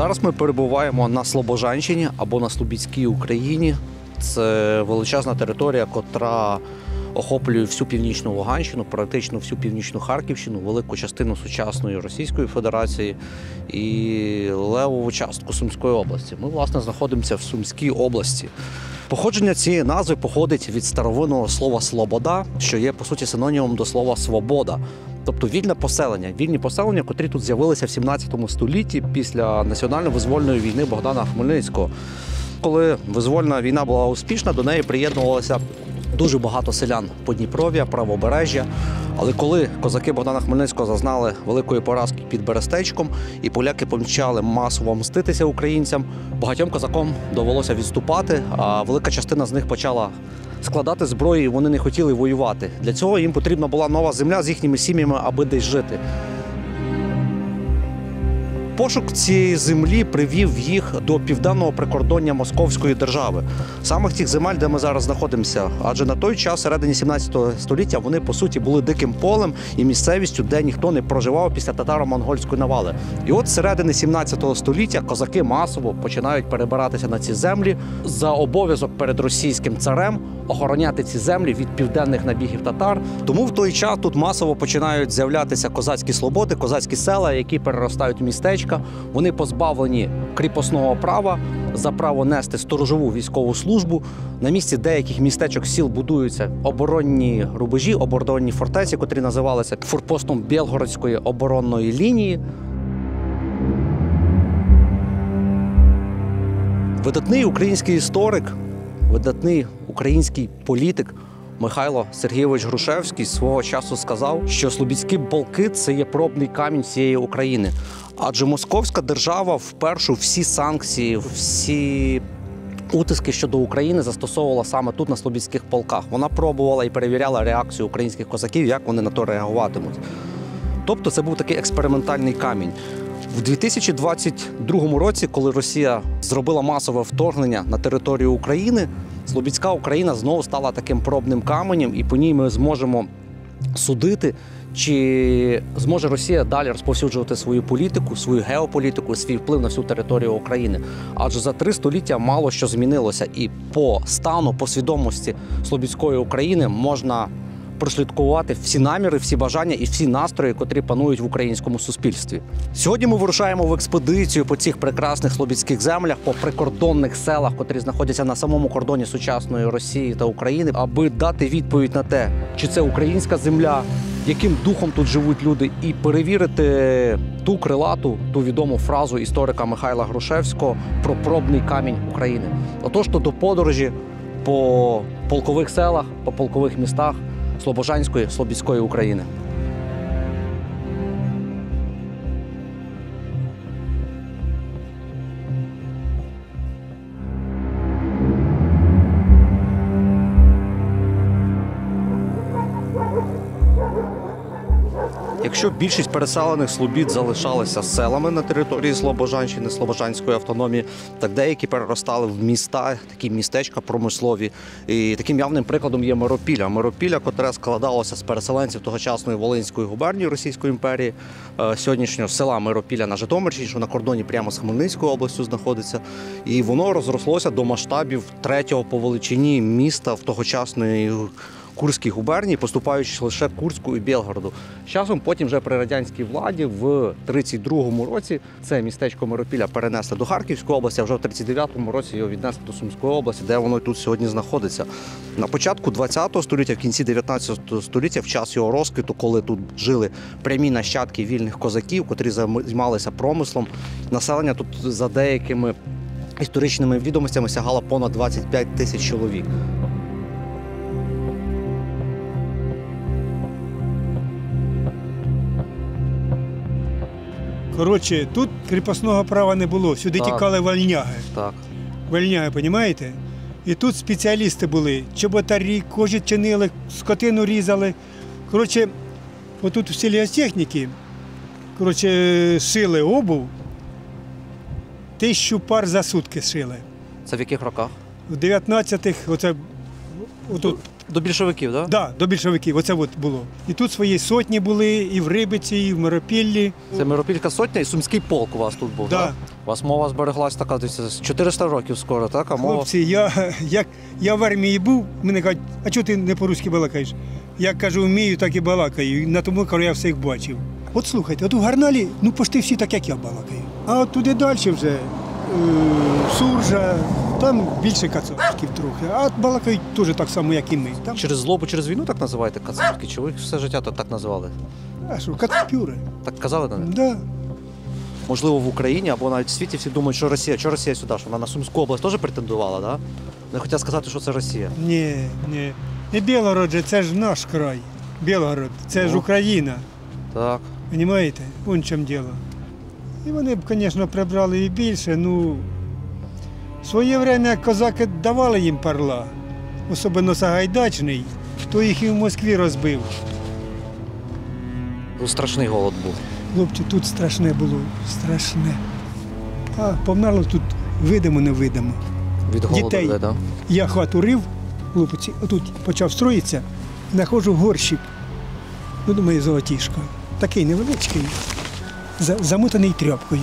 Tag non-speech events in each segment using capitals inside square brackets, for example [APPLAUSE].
Зараз ми перебуваємо на Слобожанщині або на Слобідській Україні. Це величезна територія, котра охоплює всю північну Луганщину, практично всю північну Харківщину, велику частину сучасної Російської Федерації і левову частку Сумської області. Ми, власне, знаходимося в Сумській області. Походження цієї назви походить від старовинного слова слобода, що є по суті синонімом до слова свобода. Тобто вільне поселення, вільні поселення, котрі тут з'явилися в 17 столітті після національно-визвольної війни Богдана Хмельницького. Коли визвольна війна була успішна, до неї приєднувалося дуже багато селян Подніпров'я, правобережжя. Але коли козаки Богдана Хмельницького зазнали великої поразки під Берестечком, і поляки помчали масово мститися українцям, багатьом козакам довелося відступати, а велика частина з них почала складати зброю, і вони не хотіли воювати. Для цього їм потрібна була нова земля з їхніми сім'ями, аби десь жити. Пошук цієї землі привів їх до південного прикордоння Московської держави, саме тих земель, де ми зараз знаходимося. Адже на той час, середині 17 століття, вони по суті були диким полем і місцевістю, де ніхто не проживав після татаро-монгольської навали. І от середини 17 століття козаки масово починають перебиратися на ці землі за обов'язок перед російським царем охороняти ці землі від південних набігів татар. Тому в той час тут масово починають з'являтися козацькі слободи, козацькі села, які переростають в містечка. Вони позбавлені кріпосного права за право нести сторожову військову службу. На місці деяких містечок сіл будуються оборонні рубежі, оборонні фортеці, котрі називалися форпостом Білгородської оборонної лінії. Видатний український історик, видатний український політик Михайло Сергійович Грушевський свого часу сказав, що Слобідські полки це є пробний камінь всієї України. Адже московська держава вперше всі санкції, всі утиски щодо України застосовувала саме тут, на Слобідських полках. Вона пробувала і перевіряла реакцію українських козаків, як вони на то реагуватимуть. Тобто це був такий експериментальний камінь. В 2022 році, коли Росія зробила масове вторгнення на територію України, Слобідська Україна знову стала таким пробним каменем, і по ній ми зможемо судити, чи зможе Росія далі розповсюджувати свою політику, свою геополітику, свій вплив на всю територію України. Адже за три століття мало що змінилося, і по стану, по свідомості Слобідської України можна прослідкувати всі наміри, всі бажання і всі настрої, котрі панують в українському суспільстві. Сьогодні ми вирушаємо в експедицію по цих прекрасних слобідських землях, по прикордонних селах, котрі знаходяться на самому кордоні сучасної Росії та України, аби дати відповідь на те, чи це українська земля, яким духом тут живуть люди, і перевірити ту крилату, ту відому фразу історика Михайла Грушевського про пробний камінь України. Отож, то до подорожі по полкових селах, по полкових містах. Слобожанської, Слобідської України. Якщо більшість переселених слобід залишалися селами на території Слобожанщини, Слобожанської автономії, так деякі переростали в міста, такі містечка промислові. І таким явним прикладом є Миропілля. Миропілля, котре складалося з переселенців тогочасної Волинської губернії Російської імперії, е, сьогоднішнього села Миропілля на Житомирщині, що на кордоні прямо з Хмельницькою областю знаходиться. І воно розрослося до масштабів третього по величині міста в тогочасної. Курській губернії, поступаючи лише Курську і Білгороду. Часом потім вже при радянській владі в 32-му році це містечко Миропіля перенесли до Харківської області, а вже в 39-му році його віднесли до Сумської області, де воно тут сьогодні знаходиться. На початку 20-го століття, в кінці 19 століття, в час його розквіту, коли тут жили прямі нащадки вільних козаків, котрі займалися промислом, населення тут за деякими історичними відомостями сягало понад 25 тисяч чоловік. Коротше, тут кріпосного права не було. Сюди Так. тікали вольняги. Так. Вольняги, розумієте? І тут спеціалісти були. Чоботарі, кожі чинили, скотину різали. Коротше, отут в сільгостехніки, коротше, шили обув. Тисячу пар за сутки шили. Це в яких роках? В 19-х, оце Отут, До більшовиків, так? да, до більшовиків, оце от було. І тут свої сотні були, і в Рибиці, і в Миропіллі. Це Миропільська сотня і Сумський полк у вас тут був, Да. так? У вас мова збереглась така, десь 400 років скоро, так? А мова. Хлопці, я, як, я в армії був, мене кажуть, а чого ти не по-руськи балакаєш? Я кажу, вмію, так і балакаю. І на тому кажу, я всіх бачив. От слухайте, от у Гарналі, ну почти всі так, як я балакаю. А от туди далі вже е, Суржа, там більше кацапськів трохи. А балакають теж так само, як і ми. Там, Через злобу, через війну так називаєте кацапські? Чи ви все життя то так називали? а що, кацапюри? Так казали на них? Да. Можливо, в Україні або навіть в світі всі думають, що Росія, що Росія сюди, що вона на Сумську область теж претендувала, да? Не хотять сказати, що це Росія. Ні, ні. І Білгород же, це ж наш край. Білгород, це ж Україна. Так. Понимаєте? Вон чому діло. І вони б, звісно, прибрали і більше. Ну, в своє время козаки давали їм парла, особливо Сагайдачний, то їх і в Москві розбив. Тут страшний голод був. Хлопці, тут страшне було, страшне. А померло тут видимо, не видимо. Від голоду, Дітей. де, да? Я хату рив, хлопці, отут почав строїтися, знаходжу горщик. Ну, думаю, золотішко. Такий невеличкий, за- замотаний тряпкою.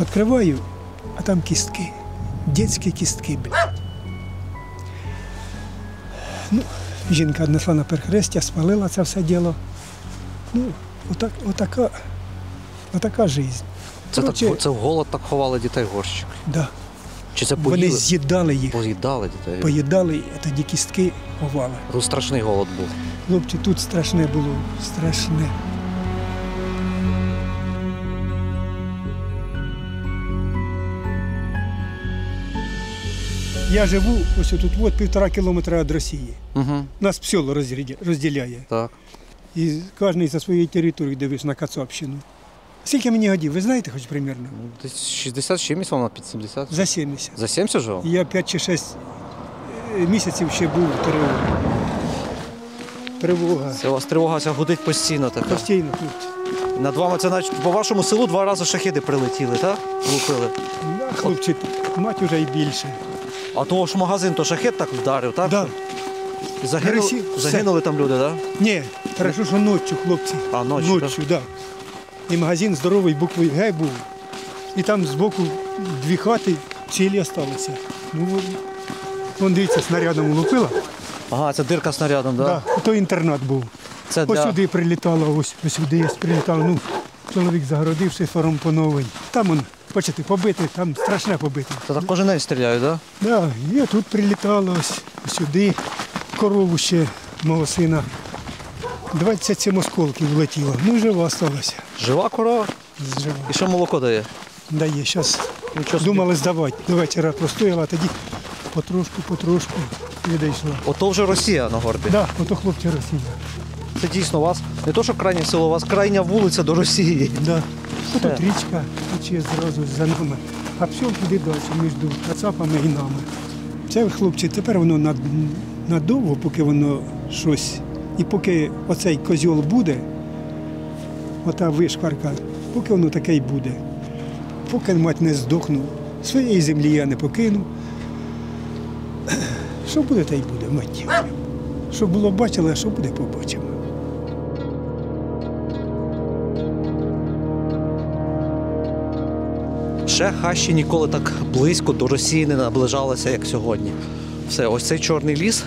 Відкриваю, а там кістки. Дітські кістки, блядь. Ну, жінка віднесла на перехрестя, спалила це все діло. Ну, отак, отака, отака життя. Це, Короче, так, це в голод так ховали дітей горщик. Да. Чи це Вони з'їдали їх, Поїдали дітей. поїдали, а тоді кістки ховали. Тут страшний голод був. Хлопці, тут страшне було, страшне. Я живу ось тут от півтора кілометра від Росії. Угу. Нас село розділяє. Так. І кожен за своєю територією дивись на Кацапщину. Скільки мені годів, ви знаєте хоч примірно? Ну, Десь 60 з чимось, вона під 70. За 70. За 70 жив? Я 5 чи 6 місяців ще був в тривога. Тривога. Це у вас тривога ця гудить постійно така. Постійно тут. Над вами це наче по вашому селу два рази шахіди прилетіли, так? Лупили. Да, хлопці, мать уже й більше. А того ж магазин, то шахет так вдарив, так? Да. І загинули, Росі- все. загинули там люди, так? Ні, хорошо, що ночі, хлопці. А, ночі, Ночі, так. Да. І магазин здоровий буквою Г був. І там збоку дві хати цілі залишилися. Ну, вон, дивіться, снарядом лупила. Ага, це дирка снарядом, так? Да. То інтернат був. Це Ось для... сюди прилітало, ось, ось сюди я прилітало. Ну, чоловік загородив шифером по новий. Там он, бачите, побитий, там страшне побите. Це так кожен день стріляють, так? Да, і тут прилітало ось сюди, корову ще мого сина. 27 осколків влетіло. Ну, жива сталася. Жива корова Жива. і що молоко дає? Дає. Зараз Нічого думали здавати. До вечора простояла, а тоді потрошку, потрошку не дійшла. Ото вже Росія на горбі. Да, ото хлопці Росія. Це дійсно у вас не то, що крайнє село, у вас крайня вулиця до Росії. Да. Ото Все. річка тече зразу за нами. А все туди далі, між кацапами і нами. Це, хлопці, тепер воно надовго, поки воно щось. І поки оцей козьол буде, ота вишкварка, поки воно таке й буде. Поки мать не здохну, своєї землі я не покину. Що буде, те й буде, мать. Що було бачили, а що буде, побачимо. Ще хащі ніколи так близько до Росії не наближалися, як сьогодні. Все, ось цей чорний ліс,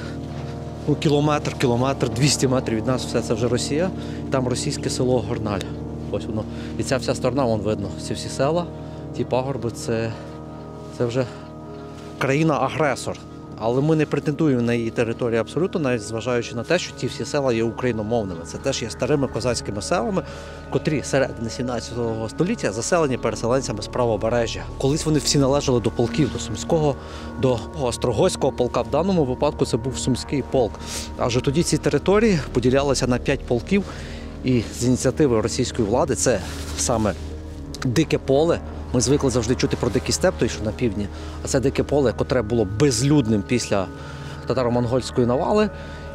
ну, кілометр, кілометр, 200 метрів від нас, все це вже Росія. Там російське село Горналь. Ось воно. І ця вся сторона, вон видно. Ці всі села, ті пагорби, це, це вже країна-агресор. Але ми не претендуємо на її територію абсолютно, навіть зважаючи на те, що ті всі села є україномовними. Це теж є старими козацькими селами, котрі середини 17 століття заселені переселенцями з правобережжя. Колись вони всі належали до полків, до Сумського, до Острогойського полка. В даному випадку це був Сумський полк. А вже тоді ці території поділялися на п'ять полків. І з ініціативи російської влади це саме дике поле. Ми звикли завжди чути про дикий степ, той що на півдні, а це дике поле, котре було безлюдним після татаро-монгольської навали.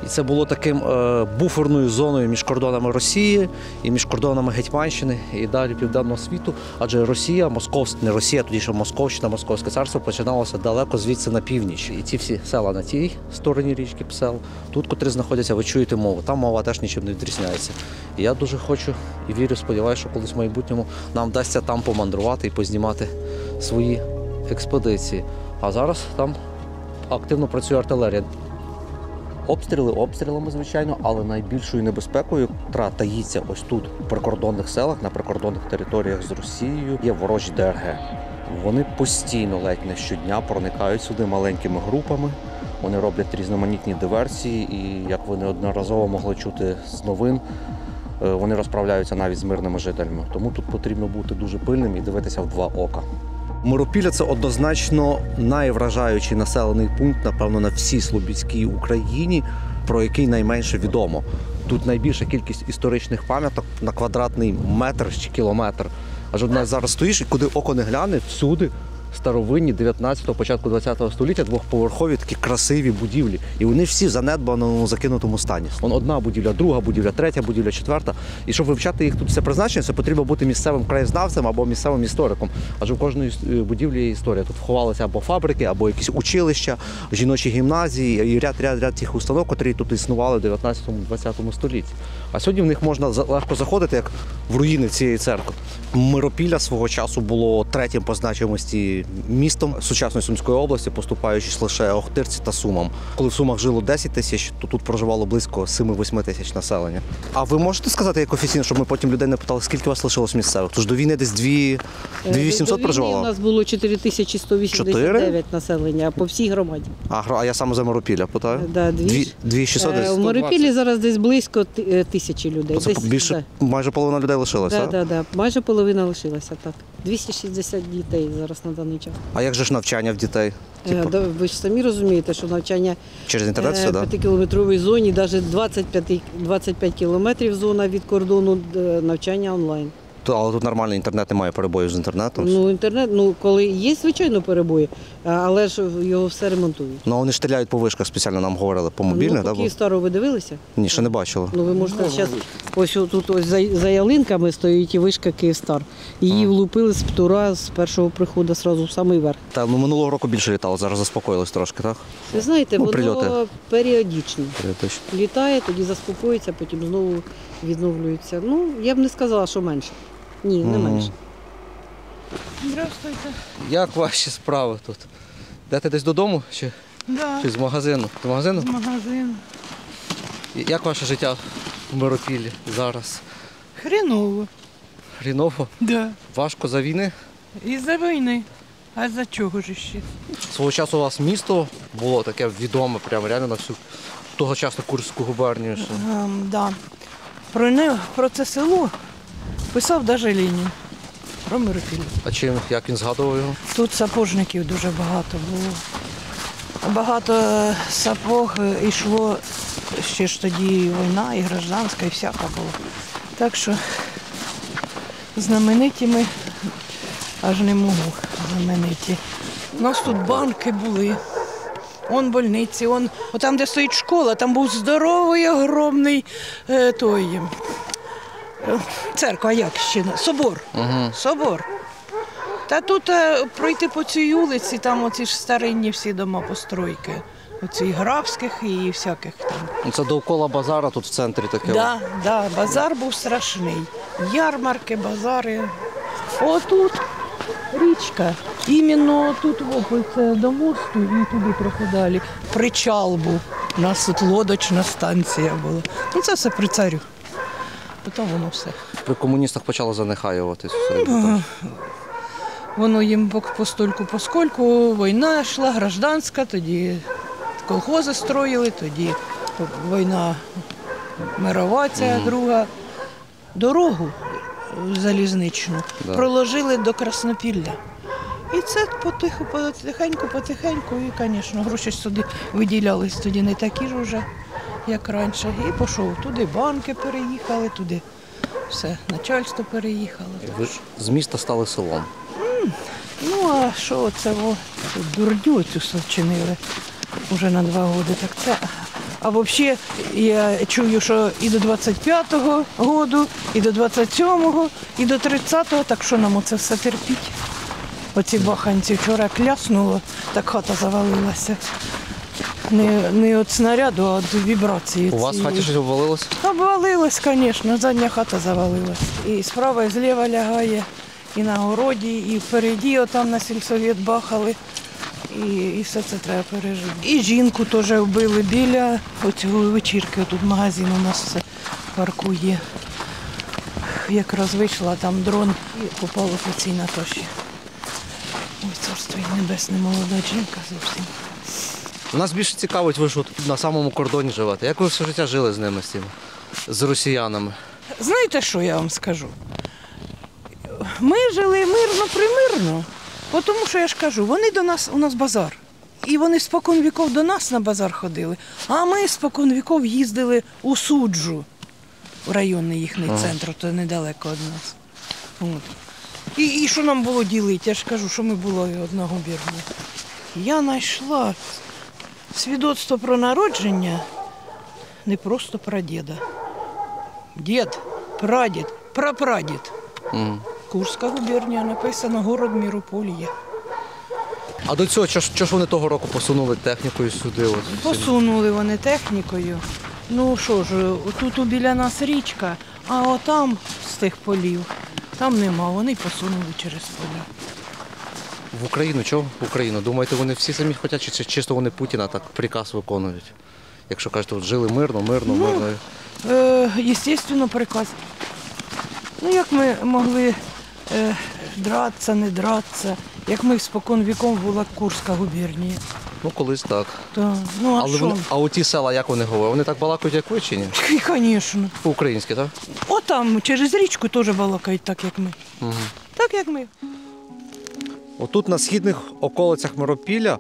І це було таким е, буферною зоною між кордонами Росії і між кордонами Гетьманщини і далі південного світу. Адже Росія, Московська, не Росія, тоді ще Московщина, Московське царство починалося далеко звідси на північ. І ці всі села на тій стороні річки Псел, тут, котрі знаходяться, ви чуєте мову. Там мова теж нічим не відрізняється. І я дуже хочу і вірю, сподіваюся, що колись в майбутньому нам вдасться там помандрувати і познімати свої експедиції. А зараз там активно працює артилерія. Обстріли обстрілами, звичайно, але найбільшою небезпекою, яка таїться ось тут, в прикордонних селах, на прикордонних територіях з Росією, є ворожі ДРГ. Вони постійно ледь не щодня проникають сюди маленькими групами. Вони роблять різноманітні диверсії, і як ви неодноразово могли чути з новин, е, вони розправляються навіть з мирними жителями. Тому тут потрібно бути дуже пильним і дивитися в два ока. Миропілля це однозначно найвражаючий населений пункт, напевно, на всій Слобідській Україні, про який найменше відомо. Тут найбільша кількість історичних пам'яток на квадратний метр чи кілометр. Аж одна зараз стоїш, і куди око не гляне, всюди старовинні 19-го, початку 20-го століття двохповерхові такі красиві будівлі. І вони всі в занедбаному закинутому стані. Вон одна будівля, друга будівля, третя будівля, четверта. І щоб вивчати їх тут все призначення, це потрібно бути місцевим краєзнавцем або місцевим істориком. Адже в кожної е, будівлі є історія. Тут ховалися або фабрики, або якісь училища, жіночі гімназії і ряд ряд ряд тих установ, які тут існували в 19-20 столітті. А сьогодні в них можна легко заходити, як в руїни цієї церкви. Миропілля свого часу було третім по значимості містом сучасної Сумської області, поступаючись лише Охтирці та Сумам. Коли в Сумах жило 10 тисяч, то тут проживало близько 7-8 тисяч населення. А ви можете сказати як офіційно, щоб ми потім людей не питали, скільки у вас лишилось місцевих? Тож до війни десь 2 Е, 2800 до війни У проживало? нас було 4189 населення по всій громаді. А, а я саме за Миропілля питаю. Да, дві- Дві- 2600 Е, десь? У Морепілі зараз десь близько ти- е, тисячі людей. Це Десь, більше майже половина людей лишилася. Да, да, да. Майже половина лишилася, так. 260 дітей зараз на даний час. А як же ж навчання в дітей? Е, Типу, да, Ви ж самі розумієте, що навчання через інтернет все, в да? 5-кілометровій зоні, навіть 25, 25 кілометрів зона від кордону е, навчання онлайн. То, але тут нормальний інтернет немає перебоїв з інтернетом. Ну, інтернет, ну коли є, звичайно, перебої, але ж його все ремонтують. Ну вони ж стріляють по вишках, спеціально нам говорили. По мобільних, ну, да? Київстару ви дивилися? Ні, ще не бачила. Ну ви можете зараз ось тут ось за, за ялинками стоїть і вишка Київстар. Її влупили з птура з першого приходу сразу в самий верх. Та ну минулого року більше літало, зараз заспокоїлось трошки, так? Ви знаєте, Ну, воно періодично. Періодично. Літає, тоді заспокоїться, потім знову відновлюється. Ну, я б не сказала, що менше. Ні, не Мгм. менше. Здравствуйте. Як ваші справи тут? Йдете десь додому чи, Да, чи з магазину? З магазину? з магазину. Як ваше життя в Миропіллі зараз? Хреново. Хріново? Да. Важко за війни? Із-за війни. А за чого ж ще? Свого часу у вас місто було таке відоме, прямо реально на всю тогочасну Курську губернію. що- Ем, да. Про, не, про це село писав навіть Ленін. Про Миропіль. А чим, як він згадував його? Тут сапожників дуже багато було. Багато сапог йшло ще ж тоді і війна, і гражданська, і всяка була. Так що знамениті ми аж не можу знамениті. У нас тут банки були. Он больниці, он, там, де стоїть школа, там був здоровий, огромний е, той, е, церква, як ще? Собор. Собор. Та тут е, пройти по цій вулиці, там оці ж старинні всі дома постройки. Оці графських і всяких там. Ну, Це довкола базара, тут в центрі таке. Да, да, базар був страшний. Ярмарки, базари. Отут річка. Іменно тут це до мосту і туди трохи далі. Причал був. У нас тут лодочна станція була. Ну це все при царю. Потім воно все. При комуністах почало занехаюватись. Все. Воно їм по- постольку поскольку війна йшла, гражданська, тоді колхози строїли, тоді війна мирова ця друга. Дорогу залізничну Да. проложили до Краснопілля. І це потиху, потихеньку, потихеньку, і, звісно, гроші сюди виділялись тоді не такі ж уже, як раніше. І пішов туди банки переїхали, туди все, начальство переїхало. Ви ж з міста стали селом. Ну, а що це тут дурню цю сочинили уже на два роки, так це А взагалі я чую, що і до 25-го року, і до 27-го, і до 30-го, так що нам оце все терпіть. Оці баханці вчора кляснуло, так хата завалилася. Не, не від снаряду, а від вібрації. У вас в хаті щось обвалилось? Обвалилась, звісно, задня хата завалилась. І справа, і зліва лягає, і на городі, і впереді, отам на сільсовет бахали. І, і все це треба пережити. І жінку теж вбили біля оцього вечірки. Тут магазин у нас все в парку є. Якраз вийшла там дрон і попало по цій Натоші. Ой, царство їй небесне, молода жінка зовсім. Нас більше цікавить, ви ж от на самому кордоні живете. Як ви все життя жили з ними з цими? З росіянами? Знаєте, що я вам скажу? Ми жили мирно, примирно, тому що я ж кажу, вони до нас, у нас базар. І вони спокон віков до нас на базар ходили, а ми спокон віков їздили у суджу, в районний їхній центр, то недалеко від нас. От. І, і що нам було ділити? Я ж кажу, що ми були одного бірня. Я знайшла свідоцтво про народження не просто про діда. Дід, прадід, прапрадід. Мгм. Курська губернія написано город Мірополія. А до цього, чого ж вони того року посунули технікою сюди? От, Посунули вони технікою. Ну що ж, тут біля нас річка, а отам з тих полів там нема. Вони посунули через поля. В Україну, чого в Україну? Думаєте, вони всі самі хочуть, чи чи чисто вони Путіна так приказ виконують? Якщо кажете, от жили мирно, мирно, Ну, мирно. Е, естественно, приказ. Ну як ми могли е, дратися, не дратися, як ми спокон віком була Курська губернія. Ну, колись так. То, ну а Але що? вони, а оті села, як вони говорять? Вони так балакають, як ви чи ні? І, Звісно. По-українськи, так? Отам через річку теж балакають так, як ми. Угу. Так, як ми. Отут на східних околицях Миропілля,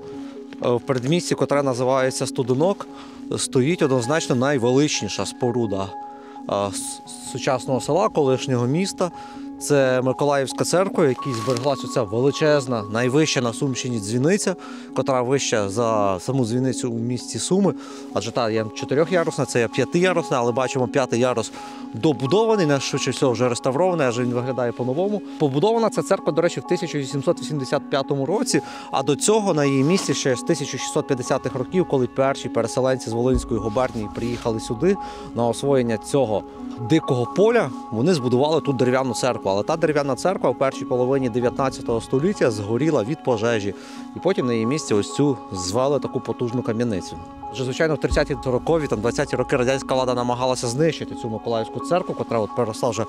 е, в передмісті, котре називається Студенок, стоїть однозначно найвеличніша споруда е, с- сучасного села, колишнього міста. Це Миколаївська церква, якій збереглася ця величезна, найвища на Сумщині дзвіниця, котра вища за саму дзвіницю у місті Суми. Адже та є чотирьохярусна, це є п'ятиярусна, але бачимо, п'ятий ярус добудований, на швидше всього вже реставрований, адже він виглядає по-новому. Побудована ця церква, до речі, в 1885 році, а до цього на її місці ще з 1650-х років, коли перші переселенці з Волинської губернії приїхали сюди на освоєння цього дикого поля, вони збудували тут дерев'яну церкву. Але та дерев'яна церква в першій половині 19 століття згоріла від пожежі. І потім на її місці ось цю звали таку потужну кам'яницю. Вже, звичайно, в 30-ті, 40-ві, там 20-ті роки радянська влада намагалася знищити цю Миколаївську церкву, котра от переросла вже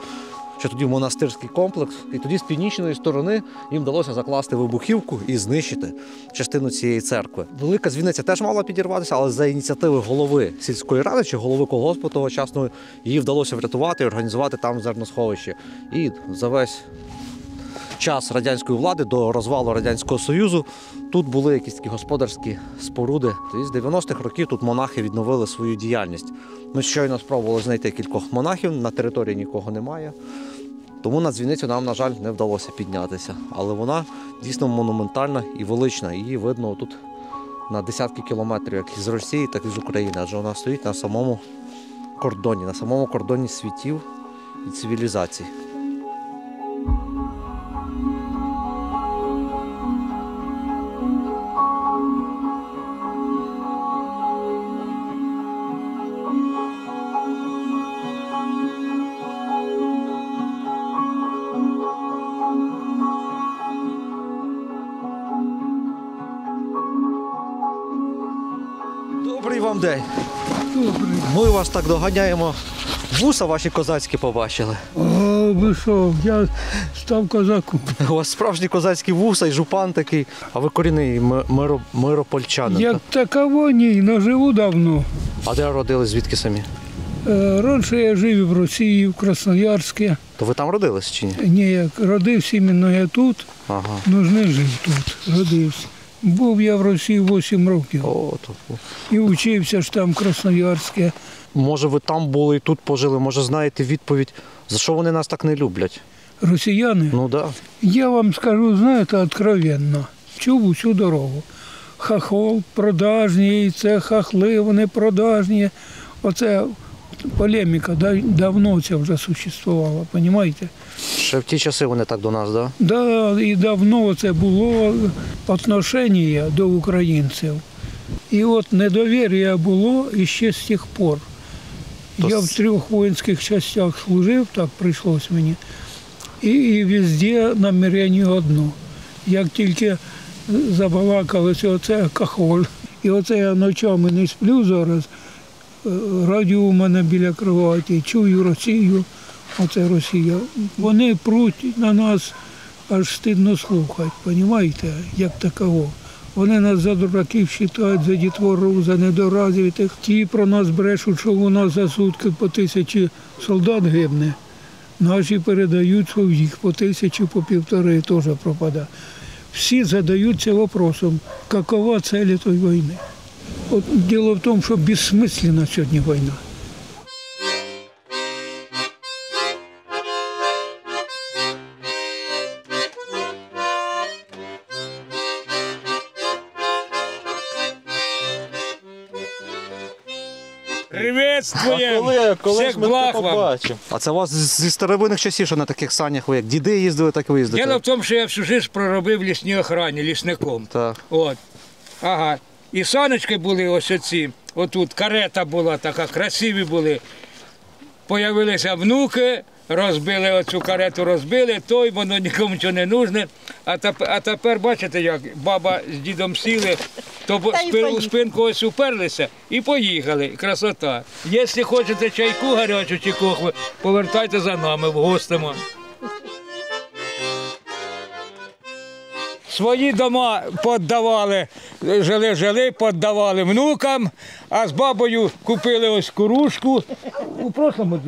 ще тоді в монастирський комплекс. І тоді з північної сторони їм вдалося закласти вибухівку і знищити частину цієї церкви. Велика дзвіниця теж мала підірватися, але за ініціативи голови сільської ради чи голови колгоспу тогочасного її вдалося врятувати і організувати там зерносховище. І за весь час радянської влади до розвалу радянського союзу тут були якісь такі господарські споруди. І з 90-х років тут монахи відновили свою діяльність. Ми щойно спробували знайти кількох монахів. На території нікого немає. Тому на дзвіницю нам, на жаль, не вдалося піднятися. Але вона дійсно монументальна і велична. Її видно тут на десятки кілометрів, як із Росії, так і з України. Адже вона стоїть на самому кордоні, на самому кордоні світів і цивілізацій. День. Ми вас так доганяємо. Вуса ваші козацькі побачили. О, ви що, я став козаком. [LAUGHS] У вас справжні козацькі вуса і жупан такий, а ви корінний миро, миропольчанин. Як так? таково ні, но живу давно. А де родились, звідки самі? Е, Раніше я жив в Росії, в Красноярську. То ви там родились чи ні? Ні, як родився іменно я тут, Ага. не жив тут, родився. Був я в Росії 8 років О, то. і вчився ж там в Красноярську. Може, ви там були і тут пожили, може знаєте відповідь, за що вони нас так не люблять? Росіяни, Ну так. Да. я вам скажу, знаєте, откровенно, чув усю дорогу. хахол продажні, це хахли, вони продажні. Оце полеміка давно це вже существувала, розумієте? Ще в ті часи вони так до нас, да? Да, і давно це було отношення до українців. І от недовір'я було і ще з тих пор. То Я в трьох воїнських частях служив, так прийшлось мені. І, і везде наміряння одно. Як тільки забалакалося оце кахоль. І оце я ночами не сплю зараз. е, Радіо у мене біля кроваті, чую Росію, оце Росія. Вони пруть на нас аж стидно слухати, розумієте, як таково. Вони нас за дураків вважають, за дітвору, за недоразвитих. Ті про нас брешуть, що у нас за сутки по тисячі солдат гибне. Наші передають, їх по тисячі, по півтори теж пропадає. Всі задаються вопросом, какова цель цієї війни. От діло в тому, що безсмисленна сьогодні війна. Приветствуємо! Коли, коли Всіх ж ми благ це вам. побачимо? А це у вас зі старовинних часів, що на таких санях ви як діди їздили, так і ви їздите? Діло в тому, що я всю життя проробив в лісній охрані, лісником. Так. От. Ага. І саночки були ось оці. Отут карета була така, красиві були. Появилися внуки, розбили оцю карету, розбили, той, воно нікому нічого не нужне. А, теп- а тепер бачите, як баба з дідом сіли, то бо- спинку ось уперлися і поїхали. Красота. Якщо хочете чайку гарячу чи кохву, повертайте за нами, вгостимо. Свої дома піддавали, жили-жили, піддавали внукам, а з бабою купили ось курушку. У прошлому.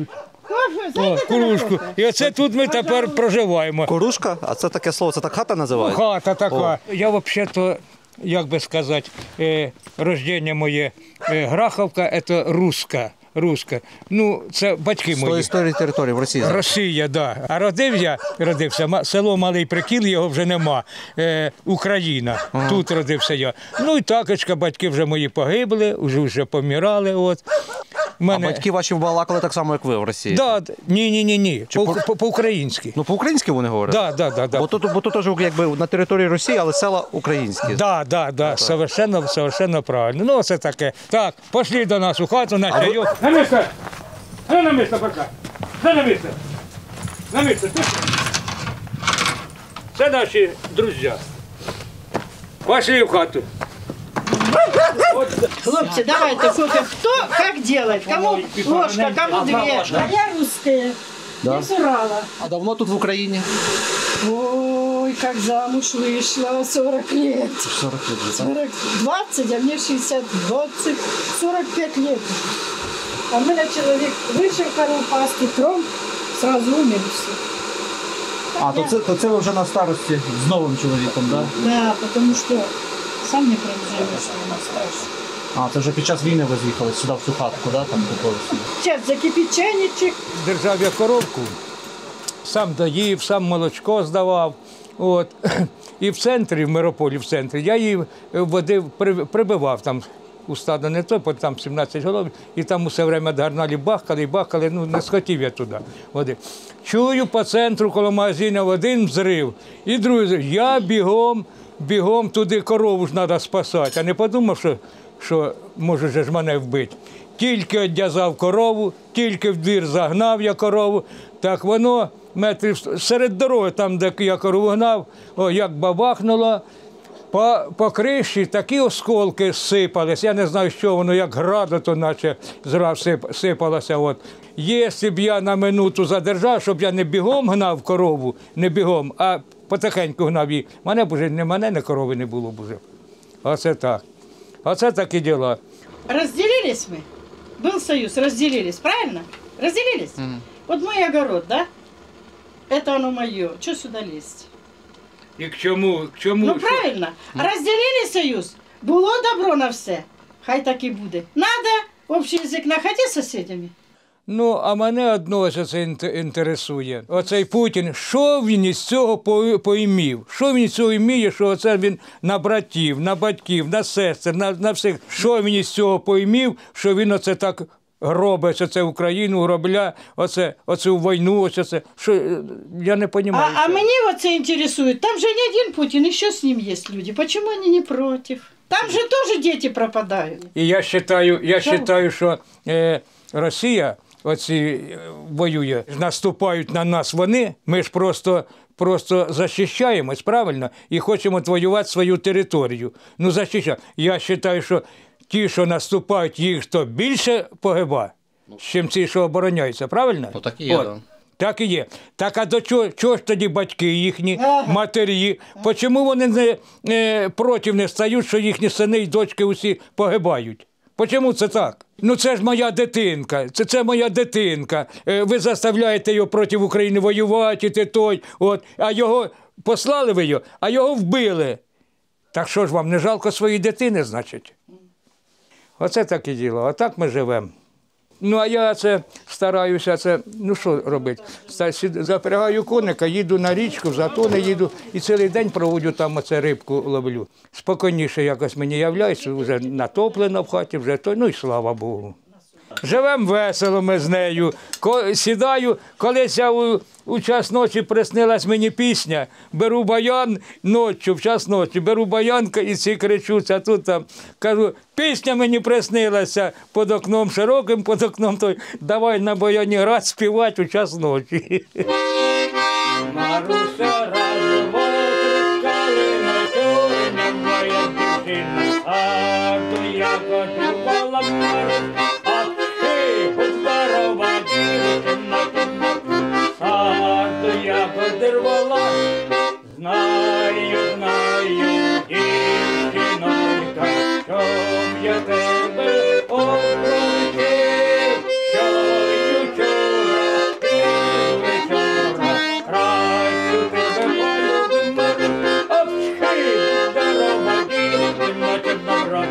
О, курушку. І оце тут ми тепер проживаємо. Корушка? А це таке слово, це так хата називається? Хата така. Я взагалі-то, як би сказати, е, рождення моє е, Граховка це руска. Руска. Ну, це батьки мої. історії території в Росії. Росія, да. А родив я, родився, ма- село Малий Прикіл, його вже нема. Е, Україна. Тут родився я. Ну і такочка, батьки вже мої погибли, вже, вже помирали. От. В А Мене... батьки ваші балакали так само, як ви в Росії? Да, д- ні, ні, ні, ні. По, по- по, по-українськи. Ну, по-українськи вони говорять? Да, да, да, да. Бо тут, бо тут теж якби на території Росії, але села українські. Да, да, да, совершенно, совершенно правильно. Ну, це таке. Так, пошли до нас у хату на чайок. На місце! Ну, на місце пока. Все на місце. На місце. Тут. Це наші друзі. Пошли в хату. Хлопцы, давайте, сколько, кто как делает, кому ложка, кому две. А я русская, Да. из Урала. А давно тут в Україні? Ой, как замуж вышла, 40 лет. 40 років. 40, 20, а мне 60, 20, 45 лет. А у меня человек вышел корову пасти, тром, сразу умер все. А, то це, то це ви вже на старості з новим чоловіком, так? Да? Да, потому что сам не проезжаешь, что у нас старше. А, це вже під час війни ви з'їхали сюди в цю хатку, да? там купили собі? Держав я коровку, сам доїв, сам молочко здавав. От. [CLEARS THROAT] І в центрі, в Мирополі, в центрі, я її водив, при- прибивав там у стадо не то, бо там 17 голов, і там усе время гарналі бахкали і бахкали, ну не схотів я туди водив. Чую по центру коло магазину один взрив, і другий взрив. Я бігом, бігом туди корову ж треба спасати, а не подумав, що, що може ж мене вбити. Тільки одв'язав корову, тільки в двір загнав я корову, так воно метрів серед дороги, там, де я корову гнав, о, як бабахнуло, по, по криші такі осколки сипались. Я не знаю, що воно, як града, то наче зразу сип, сипалося. От. Якщо б я на минуту задержав, щоб я не бігом гнав корову, не бігом, а потихеньку гнав її, мене б уже не мене, не корови не було б уже. Оце так. Оце такі діла. Разделились мы. Был союз, разделились, правильно? Разделились. Вот мой огород, да? Это оно мое. Что сюда лезть? І к чому? К чому? Ну Що? правильно. Разделили союз. Було добро на все. Хай так і буде. Надо общий язик находи з сусідями. Ну, а мене одного ж це інте- інтересує. Оцей Путін, що він із цього по- поімів? Що він із цього іміє, що оце він на братів, на батьків, на сестер, на, на всіх. Що він із цього поімів, що він оце так гробить, оце Україну, гробля, оце, оцю війну, оце, це. Що, е, я не розумію. А, а меня вот это интересует. Там же не один Путин, еще с ним есть люди. Почему они не против? Там же тоже дети пропадают. І я вважаю, я вважаю, що е, Росія оці е, воює, наступають на нас вони. Ми ж просто. Просто захищаємось, правильно, і хочемо воювати свою територію. Ну, захищаємо. Я вважаю, що ті, що наступають, їх то більше погиба, чим ті, що обороняються, правильно? Ну, так і є, От. да. Так і є. Так а до чого, чого ж тоді батьки їхні, матері? Чому вони не е, проти не стають, що їхні сини і дочки усі погибають? Чому це так? Ну це ж моя дитинка, це, це моя дитинка. Е, ви заставляєте його проти України воювати, ти той, от, а його послали ви його, а його вбили. Так що ж вам не жалко своєї дитини, значить? Оце таке діло, а так ми живемо. Ну, а я це стараюся, це, ну що робити? Запрягаю коника, їду на річку, в затони їду і цілий день проводжу там оце рибку ловлю. Спокійніше якось мені являється, вже натоплено в хаті, вже то, ну і слава Богу. Живемо весело ми з нею. Сідаю, колись я у, у час ночі приснилась мені пісня. Беру баян ночі, в час ночі, беру баянка і ці кричуться. Тут там кажу, пісня мені приснилася під окном широким, під окном той. Давай на баяні грати, співати у час ночі. Маруся подарувала, знаю, знаю, дівчинонька, щоб я тебе обручив, що й учора, і вечора, кращу тебе полюбив мене, обшки, здорова дівчина, чи добра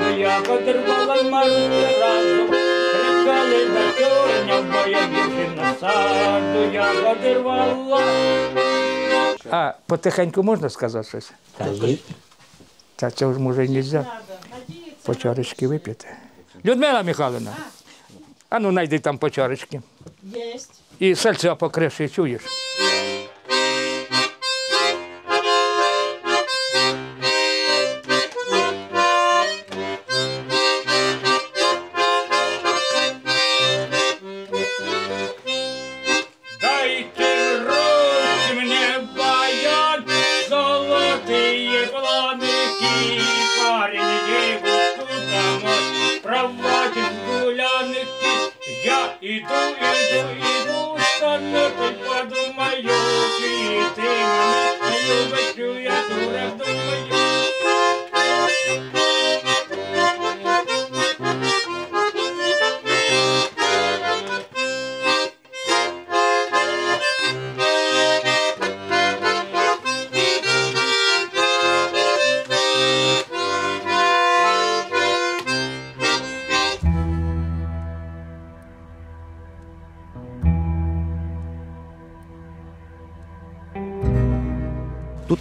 ну я подарувала Марусі разом, саду, я подарувала. А потихеньку можна сказати щось? Та це ж може не можна. По чарочки вип'яти. Людмила Михайловна, а ну найди там по чарочки. Є. І сальця покриши, чуєш?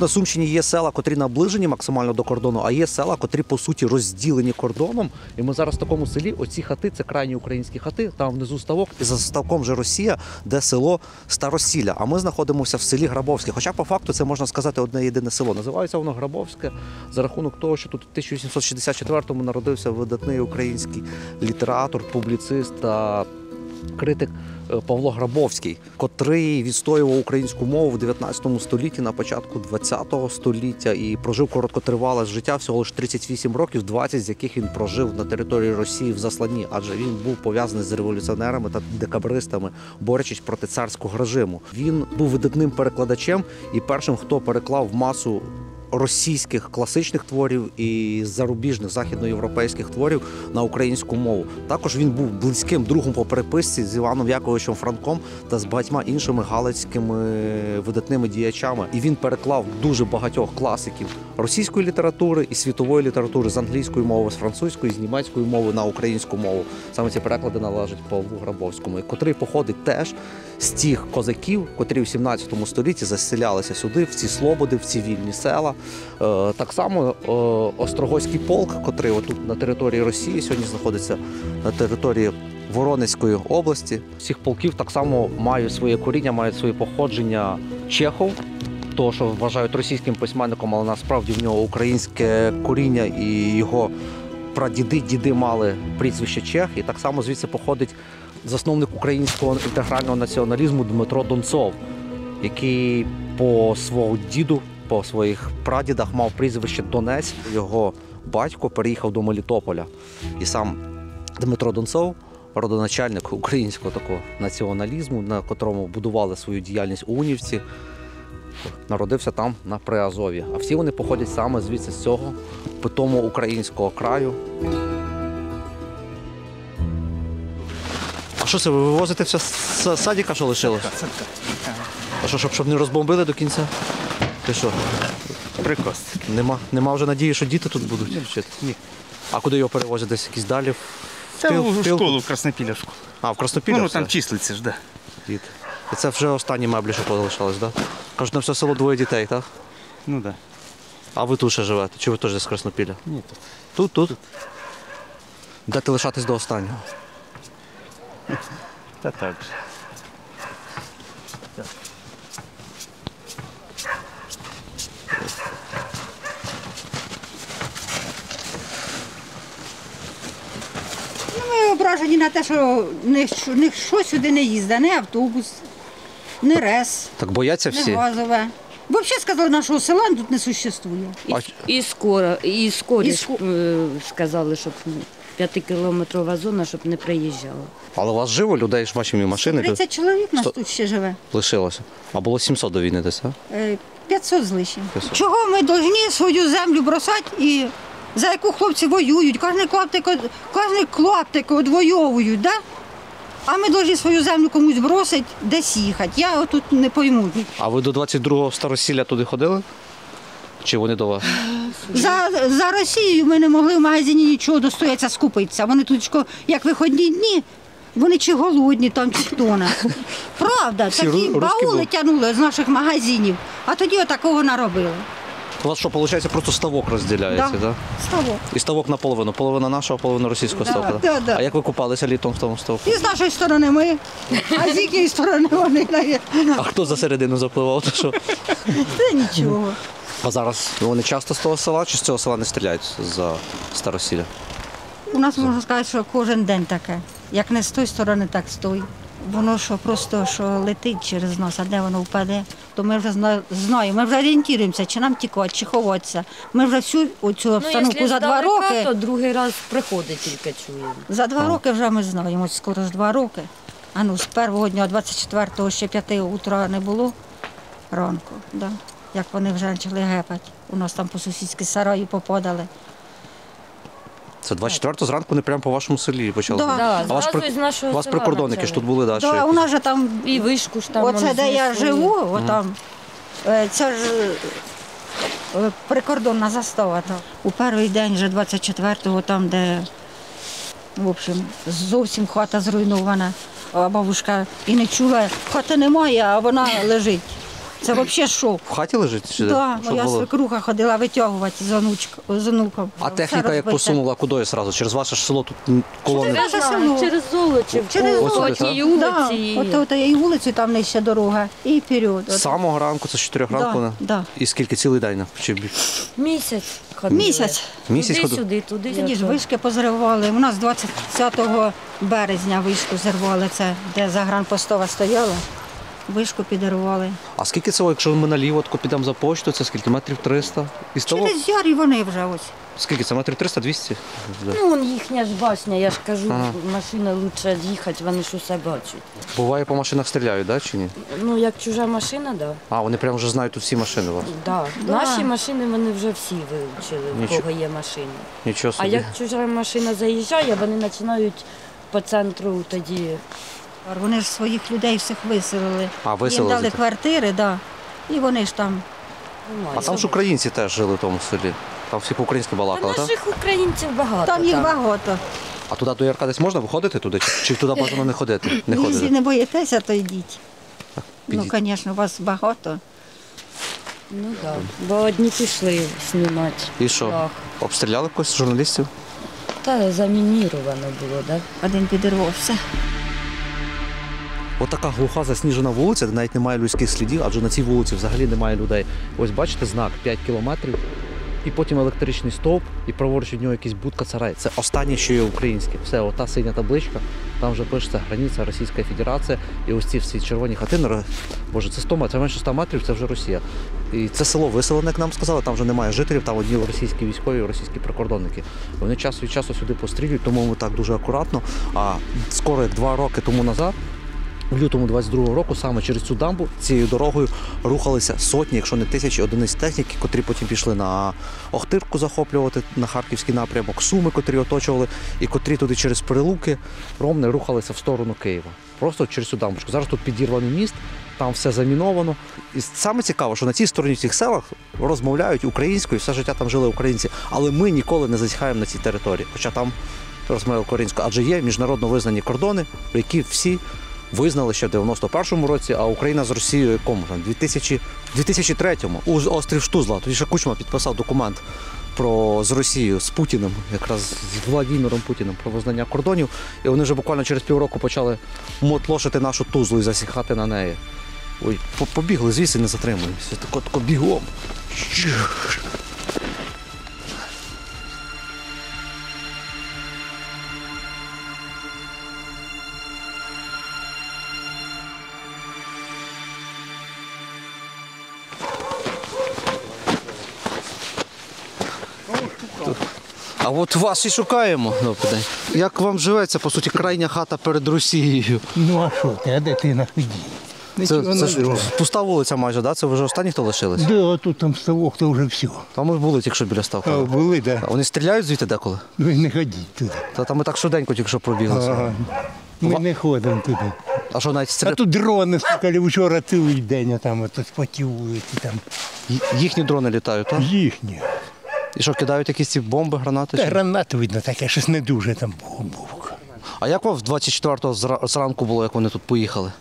На Сумщині є села, котрі наближені максимально до кордону, а є села, котрі по суті розділені кордоном. І ми зараз в такому селі. Оці хати це крайні українські хати. Там внизу ставок, і за ставком вже Росія, де село Старосілля. А ми знаходимося в селі Грабовське. Хоча по факту це можна сказати одне єдине село. Називається воно Грабовське за рахунок того, що тут у 1864-му народився видатний український літератор, публіцист та критик Павло Грабовський, котрий відстоював українську мову в 19 столітті на початку 20 століття і прожив короткотривале життя, всього лише 38 років, 20 з яких він прожив на території Росії в засланні, адже він був пов'язаний з революціонерами та декабристами, борючись проти царського режиму. Він був видатним перекладачем і першим, хто переклав масу російських класичних творів і зарубіжних західноєвропейських творів на українську мову. Також він був близьким другом по переписці з Іваном Яковичем Франком та з багатьма іншими галицькими видатними діячами. І він переклав дуже багатьох класиків російської літератури і світової літератури з англійської мови, з французької, з німецької мови на українську мову. Саме ці переклади належать Павлу Грабовському, котрий походить теж з тих козаків, котрі в 17 столітті заселялися сюди, в ці слободи, в ці вільні села. Е, Так само е, Острогойський полк, котрий отут на території Росії сьогодні знаходиться на території Воронезької області. Всіх полків так само мають своє коріння, мають своє походження Чехов. Того, що вважають російським письменником, але насправді в нього українське коріння і його прадіди, діди мали прізвище Чех, і так само звідси походить засновник українського інтегрального націоналізму Дмитро Донцов, який по свого діду, по своїх прадідах мав прізвище Донець. Його батько переїхав до Мелітополя. І сам Дмитро Донцов, родоначальник українського такого націоналізму, на котрому будували свою діяльність у Унівці, народився там на Приазові. А всі вони походять саме звідси з цього питому українського краю. Що це, ви вивозите все з садика, що лишилось? А що, щоб, щоб не розбомбили до кінця? Ти що? Приказ. Нема, нема вже надії, що діти тут будуть вчити? Ні. А куди його перевозять? Десь якісь далі? В Це у в тил? школу, в Краснопілівську. А, в Краснопілля Ну, все? там числиться ж, да. Діти. І це вже останні меблі, що залишились, так? Да? Кажуть, на все село двоє дітей, так? Ну да. А ви тут ще живете? Чи ви теж з Краснопілля? Ні, тут. Тут, тут. Будете лишатись до останнього. Та так же. Ми ображені на те, що ніщо, ніщо сюди не їздить, не автобус, не рес, Так бояться не всі. газове. Взагалі сказали, нашого села тут не существує. А, І скоро, і скорі І ско- е, сказали, щоб ну, п'ятикілометрова зона, щоб не приїжджала. але у вас живо людей ж ваші машини тут 30 чоловік нас Сто- тут ще живе. лишилося. А було 700 до війни десь, а? Е, 500 з лишнім. 500. Чого ми повинні свою землю бросати і за яку хлопці воюють? Кожен клаптик, од- кожен клаптик відвоюють, да? А ми повинні свою землю комусь бросити, десь їхати. Я отут не пойму. А ви до 22-го старосілля туди ходили? Чи вони до вас? За, за Росією ми не могли в магазині нічого достоятися скупитися. Вони тут як виходні дні, вони чи голодні там, чи хто на. Правда, Всі такі ру- русські баули були? тягнули з наших магазинів, а тоді отакого наробили. У вас що, виходить, просто ставок розділяється, так? Да. Ставок. І ставок наполовину. Половина нашого, половина російського Да, ставка. да, да. А як ви купалися літом в тому ставку? І з нашої сторони ми, а з їхньої сторони вони навіть. А хто за середину запливав? То що? Це нічого. А зараз вони часто з того села чи з цього села не стріляють за старосілля? У нас можна сказати, що кожен день таке. Як не з тої сторони, так з тої. Воно що просто що летить через нас, а де воно впаде, то ми вже знаємо, ми вже орієнтуємося, чи нам тікати, чи ховатися. Ми вже всю цю обстановку за два роки. то другий раз приходить тільки чуємо. За два роки вже ми знаємо, ось скоро ж два роки. А ну, з першого дня, 24-го, ще 5 утра не було ранку. Да. Як вони вже почали гепати. У нас там по сусідській сараї попадали. Це 24 зранку не прямо по вашому селі почали. Да. Да, А вас, зразу при... із нашого у вас села прикордонники ж почали. тут були, да, що Да, у нас же там, І вишку ж там. оце де я знесли. живу, отам, е, це ж е, прикордонна застава. Там. У перший день, вже 24-го, там, де в общем, зовсім хата зруйнована, а бабушка і не чула, хати немає, а вона лежить. Це взагалі шок. В хаті лежить? Чи? Да, Що моя було? свекруха ходила витягувати з, онучк, з онуком. А техніка як розбите. посунула куди сразу? Через ваше ж село тут колони. Через наше село. Через Золочів, Через по Золочів, отій Да, вулиці. от, от і вулицю там нижче дорога, і вперед. З самого ранку, це з 4 Да, ранку. не? да. І скільки цілий день? Чи бі- Місяць ходили. Місяць. Місяць туди, ходив? сюди, туди. Тоді ж сюди. вишки позривали. У нас 20 березня вишку зірвали, це де загранпостова стояла. Вишку підірвали. А скільки це, якщо ми наліво тако підемо за почту, це скільки? Метрів 300? І з того, Через яр і вони вже ось. скільки це? Метрів 300, 200? Ну, вон їхня ж башня, я ж кажу, Ага. машина лучше їхати, вони ж усе бачать. Буває, по машинах стріляють, да, чи ні? Ну, як чужа машина, да. А, вони прямо вже знають тут всі машини у вас. Да. Да. Наші машини вони вже всі вивчили, у Нічого. кого є машини. Нічого А собі. як чужа машина заїжджає, вони починають по центру тоді. Вони ж своїх людей всіх виселили. А, Їм дали квартири, да. і вони ж там. А там ж українці теж жили в тому селі. Там всі по-українськи балакали, так? наших українців багато. Там їх багато. А туди до Ярка десь можна виходити туди? Чи, чи туди бажано не ходити? [LAUGHS] Не Якщо ходити? не боїтеся, то йдіть. Ну, підіть. звісно, вас багато. Ну так. Да. Бо одні пішли знімати. І що? Обстріляли когось з журналістів? Та замініровано було, так? Да? Один підірвався. Отака глуха засніжена вулиця, де навіть немає людських слідів, адже на цій вулиці взагалі немає людей. Ось бачите знак 5 кілометрів, і потім електричний стовп, і праворуч від нього якийсь будка царай. Це останнє, що є українське. Все, ота синя табличка, там вже пишеться границя Російська Федерація. І ось ці всі червоні хатини, боже, це 100 метрів, це менше 100 метрів, це вже Росія. І це село виселене, як нам сказали, там вже немає жителів, там одні російські військові, російські прикордонники. Вони час від часу сюди пострілюють, тому ми так дуже акуратно. А скоро як два роки тому назад. В лютому 22-го року саме через цю дамбу цією дорогою рухалися сотні, якщо не тисячі одиниць техніки, котрі потім пішли на Охтирку захоплювати на харківський напрямок, суми, котрі оточували, і котрі туди через перелуки ромни рухалися в сторону Києва. Просто через цю дамбочку. Зараз тут підірваний міст, там все заміновано. І саме цікаво, що на цій стороні в цих селах розмовляють українською, все життя там жили українці, але ми ніколи не зазіхаємо на цій території. Хоча там розмовляють українською, адже є міжнародно визнані кордони, які всі визнали ще в 91-му році, а Україна з Росією якому там 2000, 2003-му у острів Штузла. Тоді ще Кучма підписав документ про з Росією з Путіним, якраз з Владимиром Путіним про визнання кордонів. І вони вже буквально через півроку почали мотлошити нашу тузлу і засіхати на неї. Ой, побігли звідси, не затримуємося. Тако, тако бігом. А от вас і шукаємо. Добрий день. Як вам живеться, по суті, крайня хата перед Росією? Ну а що ти, а де ти на ході? Це, це ж пуста вулиця майже, да? Це ви вже останні, хто лишились? Да, а тут там ставок, то вже все. Там ми ж були тільки що біля ставка. А, були, да. А Вони стріляють звідти деколи? Ви не ходіть туди. Та там ми так швиденько тільки що пробігли. Ага. Ми не ходимо туди. А що навіть А стріляють? тут дрони стукали вчора цілий день, а там по тій вулиці, там Їхні дрони літають, так? їхні. І що, кидають якісь ці бомби, гранати? Та чи? гранат видно таке, щось не дуже там було. А як вам 24-го зранку було, як вони тут поїхали?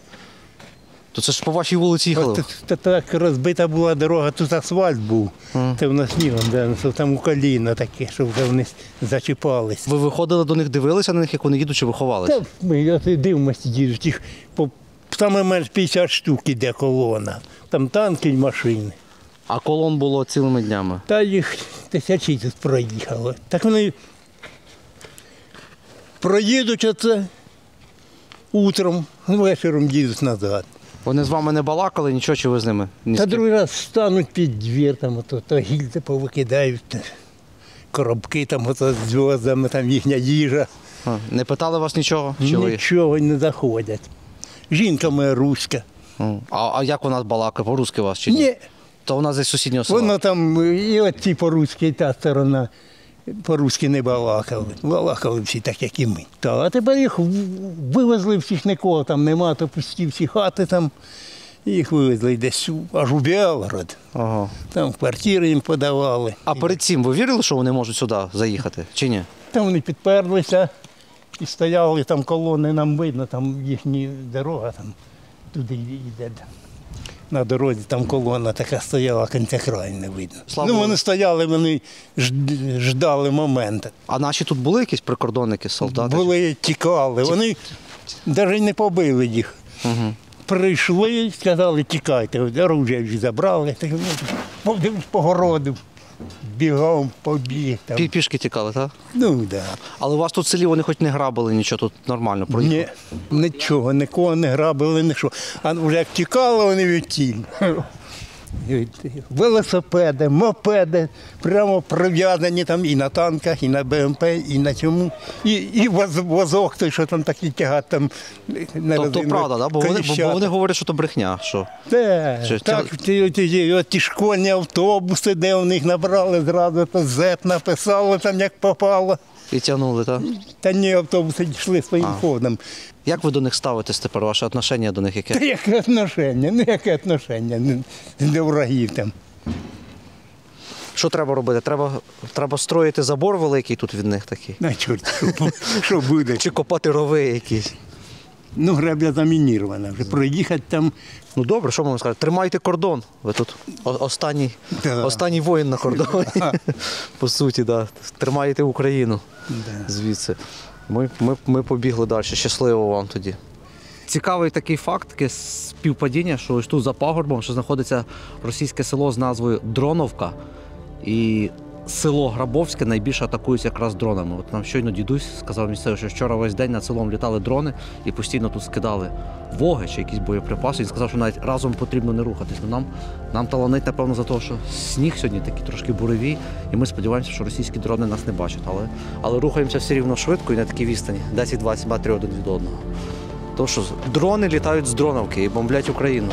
То це ж по вашій вулиці їхали. От та- так розбита була дорога, тут асфальт був. Це в нас снігом, да, ну, там у коліна таке, щоб вже вони зачіпались. Ви виходили до них, дивилися на них, як вони їдуть, чи ви ховалися? Та ми дивимося, їдуть їх по саме менш 50 штук іде колона. Там танки й машини. А колон було цілими днями. Та їх тисячі тут проїхало. Так вони проїдуть оце утром, вечором їдуть назад. Вони з вами не балакали, нічого, чи ви з ними? Ні Та з ким? другий раз стануть під двір, там ото, то гільзи повикидають, та коробки там ото з зв'язами, там їхня їжа. А, Не питали вас нічого? Чи ви? Нічого не заходять. Жінка моя руська. М. А, а як вона балакає? По-русски вас чи ні? Ні, То вона зі сусіднього села. Воно там і от ті по-руськи, і та сторона по-руськи не балакали. Балакали всі так, як і ми. Та, а тепер їх вивезли всіх нікого там нема, то пусті всі хати там. Їх вивезли десь аж у Білгород. Ага. Там квартири їм подавали. А перед цим ви вірили, що вони можуть сюди заїхати? Чи ні? Там вони підперлися і стояли, там колони нам видно, там їхня дорога там туди йде. На дорозі там колона така стояла, кінця краю не видно. Слава ну вони стояли, вони ждали моменту. А наші тут були якісь прикордонники, солдати? Були, тікали. Вони навіть не побили їх. Угу. Прийшли, сказали, тікайте, Оружя вже забрали. Ну, по городу. Бігом побіг. Там. Пі- Пішки тікали, так? Ну так. Да. Але у вас тут в селі вони хоч не грабили нічого, тут нормально проїхали. Ні, нічого, нікого не грабили, нічого. А вже як тікали, вони відтіль. Велосипеди, мопеди, прямо прив'язані там і на танках, і на БМП, і на цьому. І, і возок той, що там такий тягати там на Тобто правда, да? бо, вони, бо, вони говорять, що то брехня. Що? Те, Що, так, ті, ті, ті, ті школьні автобуси, де у них набрали зразу, то Z написали там, як попало. І тягнули, так? Та ні, автобуси йшли своїм А. ходом. Як ви до них ставитесь тепер? Ваше отношення до них яке? Та яке отношення? Ну яке отношення ну, до врагів там. Що треба робити? Треба, треба строїти забор великий тут від них такий. На чорт, що, що буде? Чи копати рови якісь. Ну, гребля замінірована. Вже проїхати там. Ну добре, що можна сказати? Тримайте кордон. Ви тут останній, Да. останній воїн на кордоні. По суті, да. Тримаєте Україну звідси. Ми, ми, ми побігли далі. Щасливо вам тоді. Цікавий такий факт, таке співпадіння, що ось тут за пагорбом, що знаходиться російське село з назвою Дроновка. І село Грабовське найбільше атакується якраз дронами. От нам щойно дідусь сказав місцево, що вчора весь день над селом літали дрони і постійно тут скидали воги чи якісь боєприпаси. Він сказав, що навіть разом потрібно не рухатись. Ну, нам, нам таланить, напевно, за те, що сніг сьогодні такий трошки буревій, і ми сподіваємося, що російські дрони нас не бачать. Але, але рухаємося все рівно швидко і на такій відстані 10-20 метрів один від одного. Тому що дрони літають з дроновки і бомблять Україну.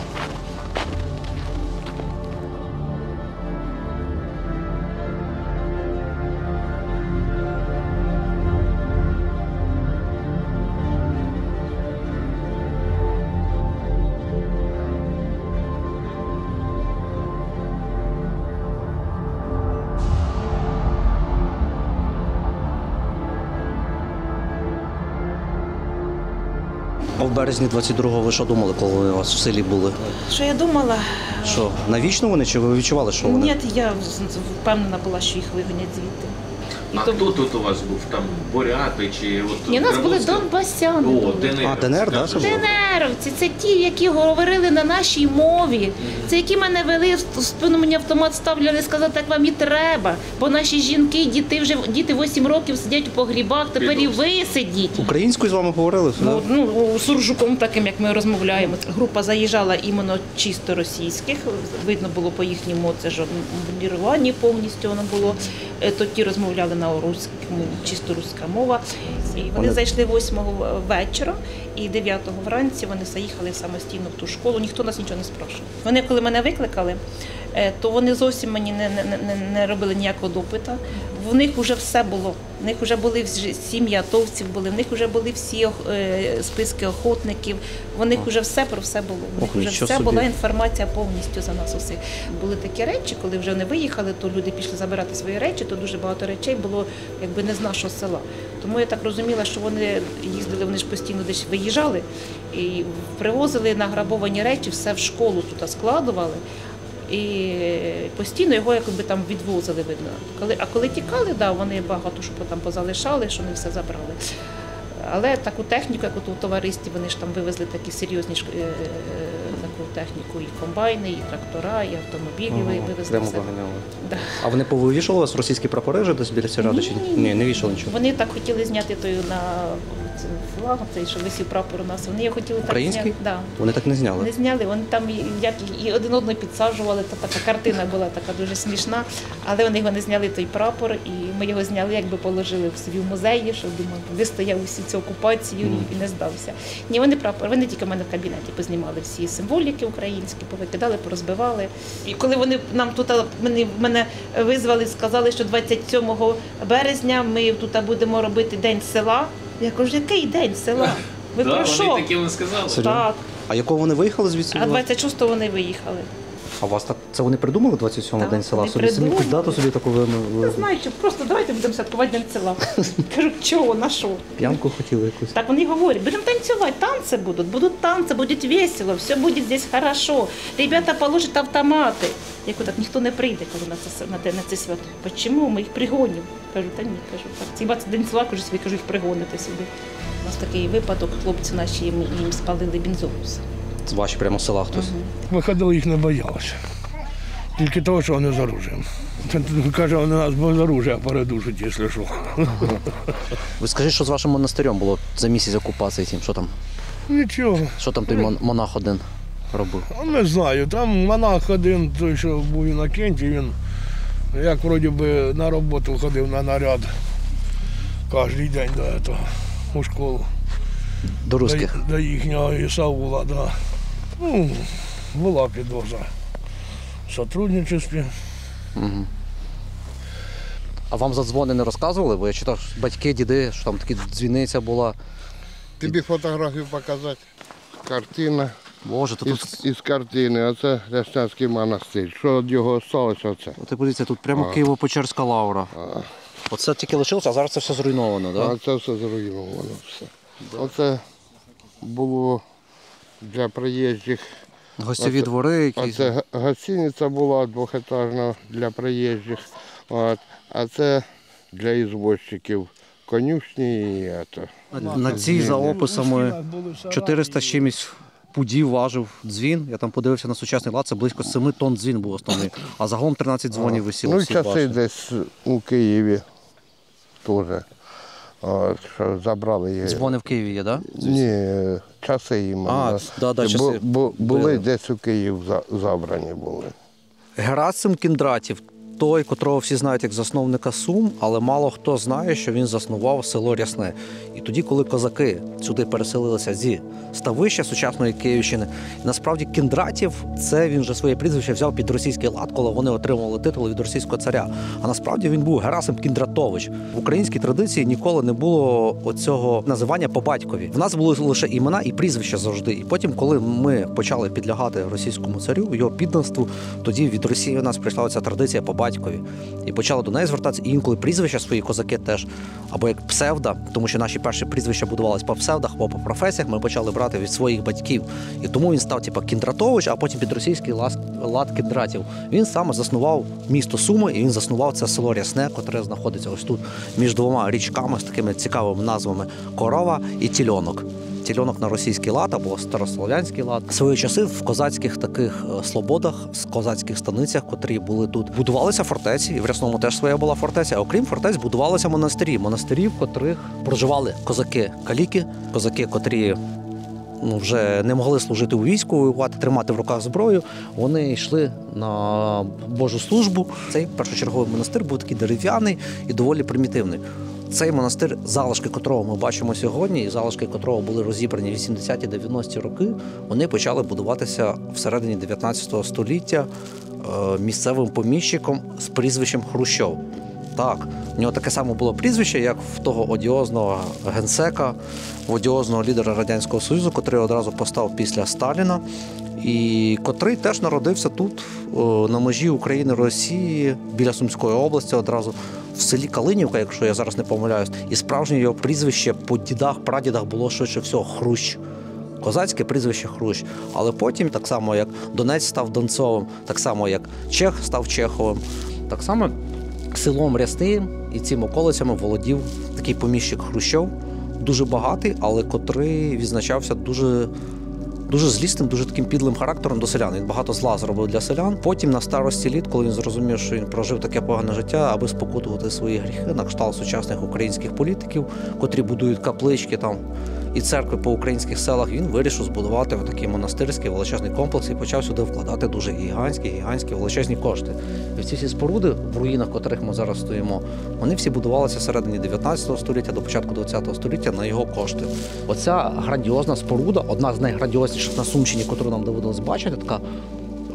Березні 22-го ви що думали, коли ви у вас в селі були? Що я думала? Що, навічно вони чи ви відчували, що вони? Ні, я впевнена була, що їх вигонять звідти. А хто тут у вас був? Там буряти чи от Ні, у нас були донбасяни. О, були. ДНР. А, ДНР, да, це було? ДНРовці, це ті, які говорили на нашій мові. Це які мене вели спину мені автомат ставляли, сказати, як вам і треба. Бо наші жінки, діти вже діти 8 років сидять у погрібах, тепер і ви сидіть. Українською з вами говорили? Ну, ну суржуком, таким як ми розмовляємо. Група заїжджала іменно чисто російських. Видно було по їхньому це ж повністю воно було. Е, То ті розмовляли на руському, чисто руська мова. І вони, зайшли 8 вечора, і 9 вранці вони заїхали самостійно в ту школу. Ніхто нас нічого не спрашував. Вони, коли мене викликали, то вони зовсім мені не, не, не, не робили ніякого допита. В них вже все було. В них вже були вже сім'ї атовців, були, в них вже були всі е, списки охотників. В них вже все про все було. В них вже все собі. була інформація повністю за нас усіх. Були такі речі, коли вже вони виїхали, то люди пішли забирати свої речі, то дуже багато речей було якби не з нашого села. Тому я так розуміла, що вони їздили, вони ж постійно десь виїжджали і привозили награбовані речі, все в школу тут складували. І постійно його якби там відвозили, видно. Коли, а коли тікали, да, вони багато що там позалишали, що не все забрали. Але таку техніку, як от у товаристві, вони ж там вивезли такі серйозні ж, е, таку техніку, і комбайни, і трактора, і автомобілі ви- вивезли. Прямо все. Да. А вони повивішували вас російські прапори вже десь біля сільради чи ні? Ні, не вішали нічого. Вони так хотіли зняти той на флаг, цей, що висів прапор у нас. Вони його хотіли Український? так зняти. Да. Вони так не зняли. Не зняли, вони там і- як і один одного підсаджували, та така картина була така дуже смішна, але вони його не зняли той прапор, і ми його зняли, якби положили в собі в музеї, щоб думав, вистояв усі цю окупацію і- і не здався. Ні, вони прапор, вони тільки в мене в кабінеті познімали всі символіки українські, повикидали, порозбивали. І коли вони нам тут а, мене, мене визвали, сказали, що 27 березня ми тут будемо робити день села. Я кажу, який день села? Ви Да, про вони що? такі вам сказали? Так. А якого вони виїхали звідси? А 26-го вони виїхали. А вас так це вони придумали 27 Так, день села? вони Собі самі придумали. дату собі таку ви, ви, Не знаю, що просто давайте будемо святкувати день села. [LAUGHS] Кажу, чого, на що? п'янку хотіли якусь. Так вони говорять, будемо танцювати, танці будуть, будуть танці, буде весело, все буде здесь хорошо. Ребята положать автомати. Я кажу, так ніхто не прийде, коли на це, на те, на це свято. Чому? Ми їх пригонимо. Кажу, та ні, кажу, так. Хіба це день села, кажу, собі кажу, їх пригоните собі. У нас такий випадок, хлопці наші їм, їм спалили бензовоз. З ваші прямо села хтось. Виходили їх не боялися. Тільки того, що вони з оружием. Каже, вони нас без оружия передушать, якщо що. Ви скажіть, що з вашим монастирем було за місяць окупації тим, що там? Нічого. Що там той мон- монах один робив? А Не знаю, там монах один, той, що був на кенті, він як вроді би на роботу ходив на наряд кожен день до того, у школу. До русських? До, до їхнього Ісаула, да. Ну, була підозра. В сотрудничестві. Угу. А вам за дзвони не розказували? Бо я читав, що батьки, діди, що там такі дзвіниця була. Тобі фотографію показати. Картина. Боже, то із, із картини. Оце Ряснянський монастир. Що від його залишилося оце? Ти подивіться, тут прямо А. Києво-Печерська лавра. Оце тільки лишилося, а зараз це все зруйновано, так? А це все зруйновано. Все. Оце було для приїжджих. Гостьові двори якісь. Оце га- гостиниця була двохетажна для приїжджих. От. А це для ізвозчиків конюшні і ето. На цій за описами 400 з чимось пудів важив дзвін. Я там подивився на сучасний лад, це близько 7 тонн дзвін був основний. А загалом 13 дзвонів висіло. Ну, часи башні. десь у Києві теж. Що забрали її. Дзвони в Києві є, так? Ні, часи їм. А, да, да, часи бу- були били. десь у Київ забрані були. Герасим Кіндратів, той, котрого всі знають як засновника Сум, але мало хто знає, що він заснував село Рясне. І тоді, коли козаки сюди переселилися зі ставища сучасної Київщини, насправді Кіндратів це він же своє прізвище взяв під російський лад, коли вони отримували титул від російського царя. А насправді він був Герасим Кіндратович. В українській традиції ніколи не було оцього називання по батькові. В нас були лише імена і прізвища завжди. І потім, коли ми почали підлягати російському царю, його підданству, тоді від Росії у нас прийшла ця традиція по батькові. І почали до неї звертатися. І інколи прізвища свої козаки теж, або як псевда, тому що наші перші прізвища будувались по псевдах або по професіях. Ми почали брати від своїх батьків. І тому він став типу, Кіндратович, а потім під російський лад Кіндратів. Він саме заснував місто Суми, і він заснував це село Рясне, котре знаходиться ось тут між двома річками з такими цікавими назвами Корова і Тільонок. Тільонок на російський лад або старослов'янський лад. Свої часи в козацьких таких е, слободах, з козацьких станицях, котрі були тут, будувалися фортеці, і в Рясному теж своя була фортеця. А окрім фортець, будувалися монастирі. Монастирі, в котрих проживали козаки-каліки, козаки, котрі. Ну, вже не могли служити у війську, воювати, тримати в руках зброю. Вони йшли на Божу службу. Цей першочерговий монастир був такий дерев'яний і доволі примітивний. Цей монастир, залишки котрого ми бачимо сьогодні, і залишки котрого були розібрані в 80-90-ті роки, вони почали будуватися всередині 19 століття е, місцевим поміщиком з прізвищем Хрущов. Так, у нього таке саме було прізвище, як в того одіозного генсека, в одіозного лідера Радянського Союзу, котрий одразу постав після Сталіна, і котрий теж народився тут, на межі України Росії, біля Сумської області, одразу в селі Калинівка, якщо я зараз не помиляюсь, і справжнє його прізвище по дідах, прадідах було швидше всього Хрущ. Козацьке прізвище Хрущ. Але потім, так само як Донець став Донцовим, так само як Чех став Чеховим, так само селом Рясни і цими околицями володів такий поміщик Хрущов, дуже багатий, але котрий відзначався дуже. Дуже злісним, дуже таким підлим характером до селян. Він багато зла зробив для селян. Потім на старості літ, коли він зрозумів, що він прожив таке погане життя, аби спокутувати свої гріхи, на кшталт сучасних українських політиків, котрі будують каплички там і церкви по українських селах, він вирішив збудувати такий монастирський величезний комплекс і почав сюди вкладати дуже гігантські, гігантські величезні кошти. І ці всі споруди, в руїнах котрих ми зараз стоїмо, вони всі будувалися всередині 19 століття до початку 20 століття на його кошти. Оця грандіозна споруда, одна з найграндіозніших на Сумщині, яку нам доводилось бачити, така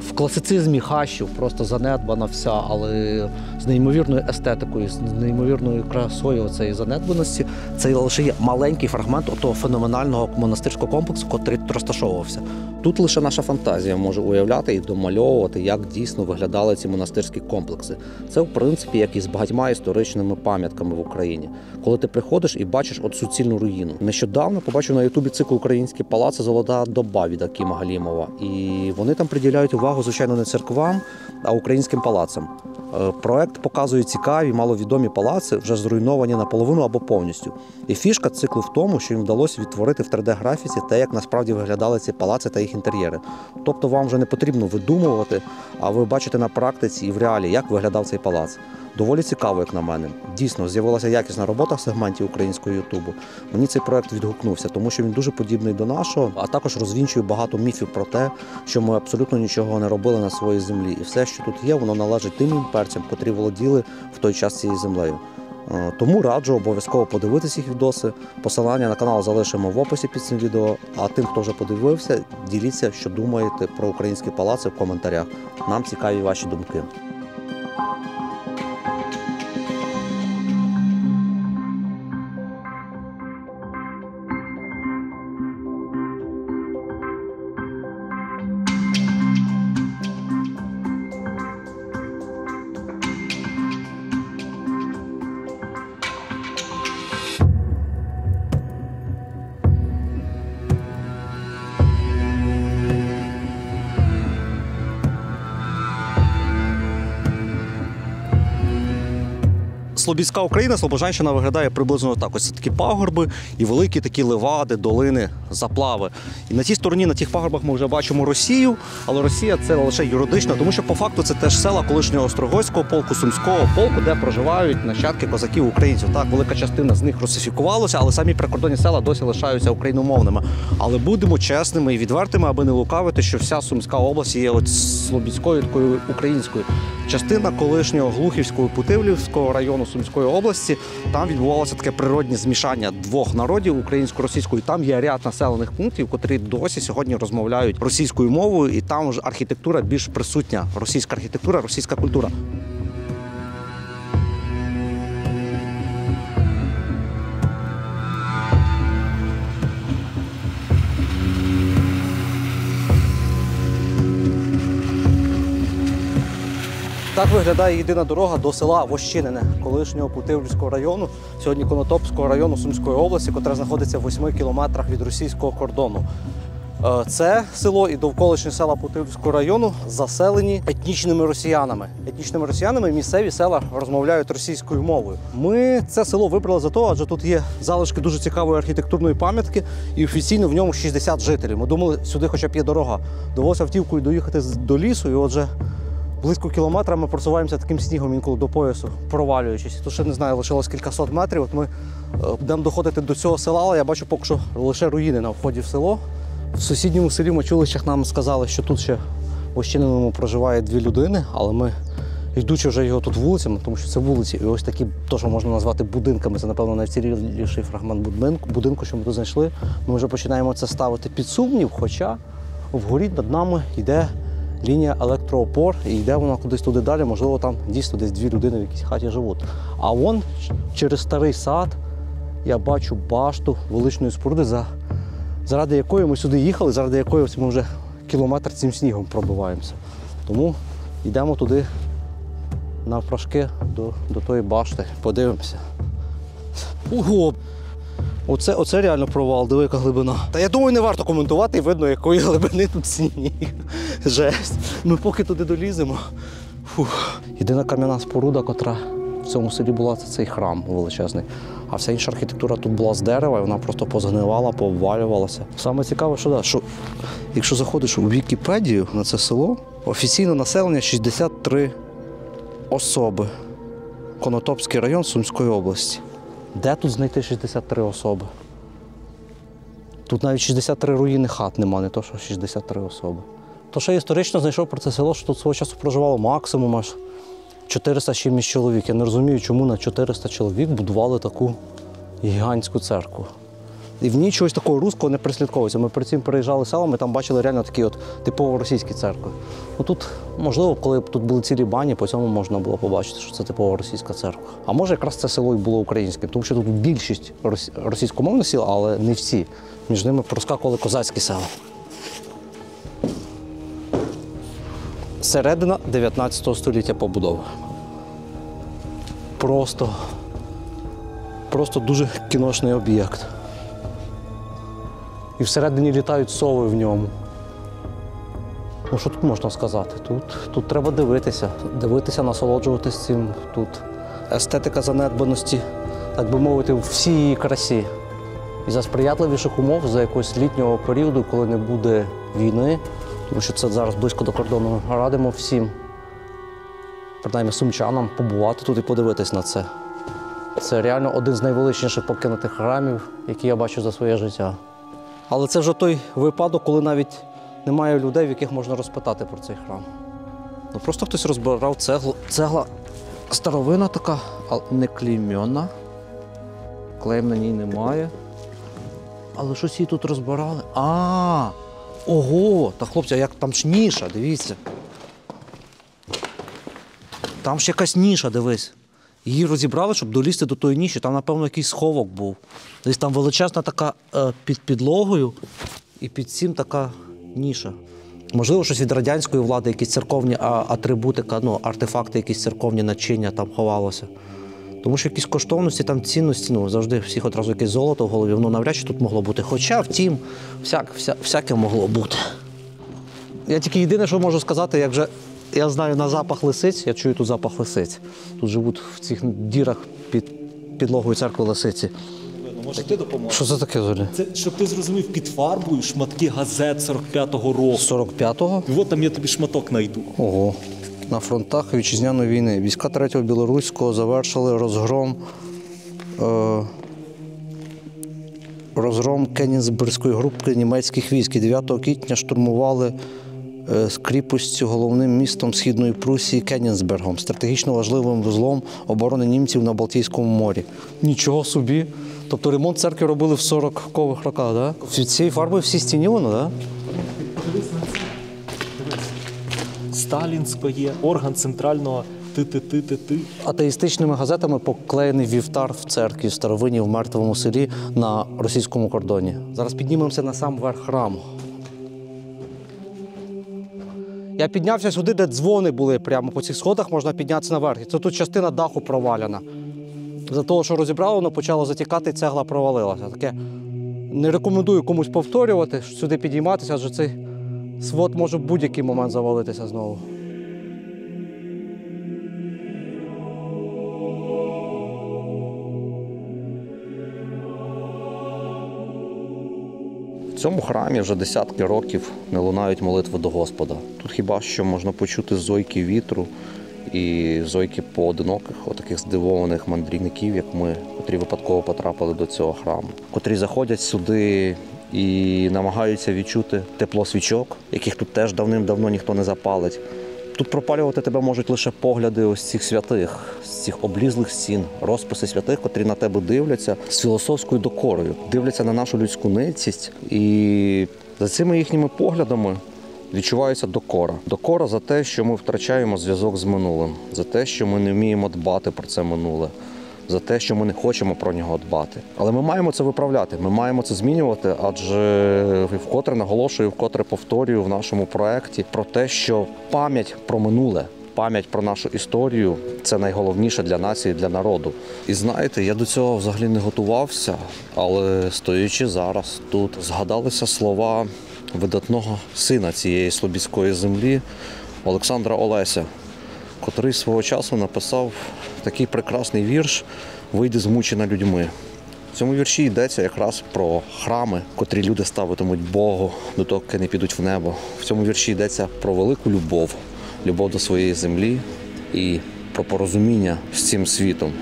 в класицизмі хащів, просто занедбана вся, але з неймовірною естетикою, з неймовірною красою цієї занедбаності. Це лише є маленький фрагмент того феноменального монастирського комплексу, котрий розташовувався. Тут лише наша фантазія може уявляти і домальовувати, як дійсно виглядали ці монастирські комплекси. Це, в принципі, як і з багатьма історичними пам'ятками в Україні. Коли ти приходиш і бачиш от суцільну руїну. Нещодавно побачив на Ютубі цикл Українські палаци Золота доба від Акіма Галімова. І вони там приділяють увагу, звичайно, не церквам, а українським палацам. Е, Проект показує цікаві, маловідомі палаци, вже зруйновані наполовину або повністю. І фішка циклу в тому, що їм вдалося відтворити в 3D-графіці те, як насправді виглядали ці палаци та їх інтер'єри. Тобто вам вже не потрібно видумувати, а ви бачите на практиці і в реалі, як виглядав цей палац. Доволі цікаво, як на мене. Дійсно, з'явилася якісна робота в сегменті українського Ютубу. Мені цей проект відгукнувся, тому що він дуже подібний до нашого, а також розвінчує багато міфів про те, що ми абсолютно нічого не робили на своїй землі. І все, що тут є, воно належить тим імперцям, котрі володіли в той час цією землею. Е, Тому раджу обов'язково подивитися їх відоси. Посилання на канал залишимо в описі під цим відео. А тим, хто вже подивився, діліться, що думаєте про українські палаци в коментарях. Нам цікаві ваші думки. Слобідська Україна, Слобожанщина виглядає приблизно так. Ось це такі пагорби і великі такі ливади, долини, заплави. І на тій стороні, на тих пагорбах ми вже бачимо Росію, але Росія це лише юридично, тому що по факту це теж села колишнього Острогойського полку, Сумського полку, де проживають нащадки козаків українців. Так, велика частина з них русифікувалася, але самі прикордонні села досі лишаються україномовними. Але будемо чесними і відвертими, аби не лукавити, що вся Сумська область є от Слобідською такою українською. Частина колишнього Глухівського Путивлівського району Сумської області там відбувалося таке природне змішання двох народів українсько-російської. Там є ряд населених пунктів, котрі досі сьогодні розмовляють російською мовою, і там вже архітектура більш присутня. Російська архітектура, російська культура. Так виглядає єдина дорога до села Вощинине, колишнього Путивльського району, сьогодні Конотопського району Сумської області, котре знаходиться в 8 кілометрах від російського кордону. Е, Це село і довколишні села Путивльського району заселені етнічними росіянами. Етнічними росіянами місцеві села розмовляють російською мовою. Ми це село вибрали за того, адже тут є залишки дуже цікавої архітектурної пам'ятки, і офіційно в ньому 60 жителів. Ми думали, сюди хоча б є дорога. Довелося автівкою доїхати до лісу, і отже. Близько кілометра ми просуваємося таким снігом інколи до поясу, провалюючись. Тут ще не знаю, лишилось кількасот метрів. От ми е, будемо доходити до цього села, але я бачу поки що лише руїни на вході в село. В сусідньому селі Мочулищах нам сказали, що тут ще в Ощининому проживає дві людини, але ми, йдучи вже його тут вулицями, тому що це вулиці, і ось такі, то, що можна назвати будинками, це, напевно, найвціліший фрагмент будинку, що ми тут знайшли. Ми вже починаємо це ставити під сумнів, хоча вгорі над нами йде лінія електроопор, і йде вона кудись туди далі. Можливо, там дійсно десь дві людини в якійсь хаті живуть. А вон через старий сад я бачу башту величної споруди, за, заради якої ми сюди їхали, заради якої ось ми вже кілометр цим снігом пробиваємося. Тому йдемо туди навпрашки до, до тої башти, подивимося. Ого! Оце, оце реально провал, диви, яка глибина. Та я думаю, не варто коментувати, видно, якої глибини тут сніг. [LAUGHS] Жесть. Ми поки туди доліземо. Фух. Єдина кам'яна споруда, котра в цьому селі була, це цей храм величезний. А вся інша архітектура тут була з дерева, і вона просто позгнивала, пообвалювалася. Саме цікаве, що, да, що якщо заходиш у Вікіпедію на це село, офіційне населення 63 особи. Конотопський район Сумської області. Де тут знайти 63 особи? Тут навіть 63 руїни хат нема, не то що 63 особи. То я історично знайшов про це село, що тут свого часу проживало максимум аж 400 чимось чоловік. Я не розумію, чому на 400 чоловік будували таку гігантську церкву. І в ній чогось такого руського не прислідковується. Ми при цим переїжджали селами, там бачили реально такі от типово російські церкви. Ну тут, можливо, коли б тут були цілі бані, по цьому можна було побачити, що це типова російська церква. А може якраз це село і було українським, тому що тут більшість російськомовних сіл, але не всі. Між ними проскакували козацькі села. Середина 19 століття побудови. Просто, просто дуже кіношний об'єкт. І всередині літають сови в ньому. Ну що тут можна сказати? Тут, тут треба дивитися, дивитися, насолоджуватись цим. Тут естетика занедбаності, так би мовити, у всій її красі. І за сприятливіших умов, за якогось літнього періоду, коли не буде війни, тому що це зараз близько до кордону, радимо всім, принаймні сумчанам, побувати тут і подивитись на це. Це реально один з найвеличніших покинутих храмів, які я бачу за своє життя. Але це вже той випадок, коли навіть немає людей, в яких можна розпитати про цей храм. Ну просто хтось розбирав цеглу. Цегла старовина така, але не клеймена. Клейм на ній немає. Але щось її тут розбирали. А, ого! Та хлопці, як там ж ніша, дивіться. Там ще якась ніша, дивись. Її розібрали, щоб долізти до тої ніші. Там, напевно, якийсь сховок був. Десь там величезна така е, під підлогою і під цим така ніша. Можливо, щось від радянської влади, якісь церковні атрибутика, ну, артефакти, якісь церковні начиння там ховалося. Тому що якісь коштовності, там цінності, ну завжди всіх одразу якесь золото в голові, воно навряд чи тут могло бути. Хоча, втім, всяк, вся, всяке могло бути. Я тільки єдине, що можу сказати, як вже я знаю на запах лисиць, я чую тут запах лисиць. Тут живуть в цих дірах під підлогою церкви лисиці. Ну, може ти допоможеш? Що це таке взагалі? Це щоб ти зрозумів під фарбою шматки газет 45-го року. 45-го? І от там я тобі шматок знайду. Ого. На фронтах вітчизняної війни війська 3-го білоруського завершили розгром. Е, розгром Кенінсберзької групи німецьких військ. І 9 квітня штурмували з кріпостю головним містом Східної Прусії Кенінсбергом, стратегічно важливим вузлом оборони німців на Балтійському морі. Нічого собі. Тобто ремонт церкви робили в 40-кових роках, так? Да? Цією фарбою всі стіні воно, так? Да? Сталінської, орган центрального ти-ти-ти-ти-ти. Атеїстичними газетами поклеєний вівтар в церкві в старовині в мертвому селі на російському кордоні. Зараз піднімемося на сам верх храму. Я піднявся сюди, де дзвони були прямо по цих сходах, можна піднятися наверх. Це тут частина даху проваляна. За того, що розібрало, воно почало затікати, цегла провалилася. Таке не рекомендую комусь повторювати, сюди підійматися, адже цей свод може в будь-який момент завалитися знову. Цьому храмі вже десятки років не лунають молитви до Господа. Тут хіба що можна почути зойки вітру і зойки поодиноких, отаких здивованих мандрівників, як ми, котрі випадково потрапили до цього храму, котрі заходять сюди і намагаються відчути тепло свічок, яких тут теж давним-давно ніхто не запалить. Тут пропалювати тебе можуть лише погляди ось цих святих, з цих облізлих стін, розписи святих, котрі на тебе дивляться з філософською докорою, дивляться на нашу людську ницість. І за цими їхніми поглядами відчувається докора. Докора за те, що ми втрачаємо зв'язок з минулим, за те, що ми не вміємо дбати про це минуле. За те, що ми не хочемо про нього дбати. Але ми маємо це виправляти, ми маємо це змінювати, адже вкотре наголошую, вкотре повторюю в нашому проєкті про те, що пам'ять про минуле, пам'ять про нашу історію це найголовніше для нації, для народу. І знаєте, я до цього взагалі не готувався, але стоячи зараз тут, згадалися слова видатного сина цієї слобідської землі Олександра Олеся, котрий свого часу написав такий прекрасний вірш Вийди змучена людьми. В цьому вірші йдеться якраз про храми, котрі люди ставитимуть Богу, до поки не підуть в небо. В цьому вірші йдеться про велику любов, любов до своєї землі і про порозуміння з цим світом.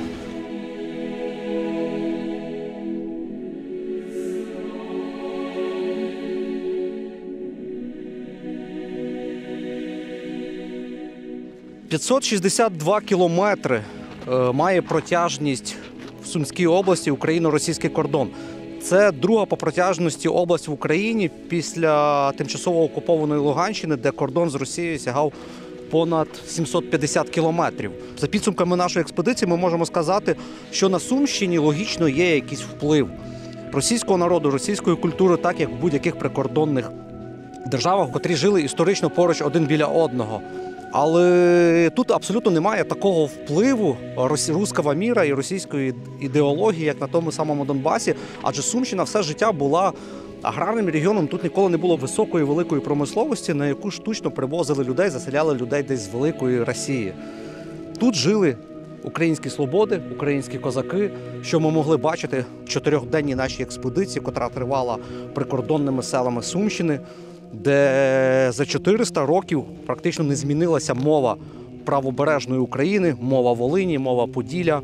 «562 кілометри е, має протяжність в Сумській області Україно-російський кордон. Це друга по протяжності область в Україні після тимчасово окупованої Луганщини, де кордон з Росією сягав понад 750 кілометрів. За підсумками нашої експедиції, ми можемо сказати, що на Сумщині логічно є якийсь вплив російського народу, російської культури, так як в будь-яких прикордонних державах, котрі жили історично поруч один біля одного. Але тут абсолютно немає такого впливу руського міра і російської ідеології, як на тому самому Донбасі. Адже Сумщина все життя була Аграрним регіоном тут ніколи не було високої великої промисловості, на яку штучно привозили людей, заселяли людей десь з великої Росії. Тут жили українські свободи, українські козаки, що ми могли бачити в чотирьохденній нашій експедиції, котра тривала прикордонними селами Сумщини, де за 400 років практично не змінилася мова правобережної України, мова Волині, мова Поділля.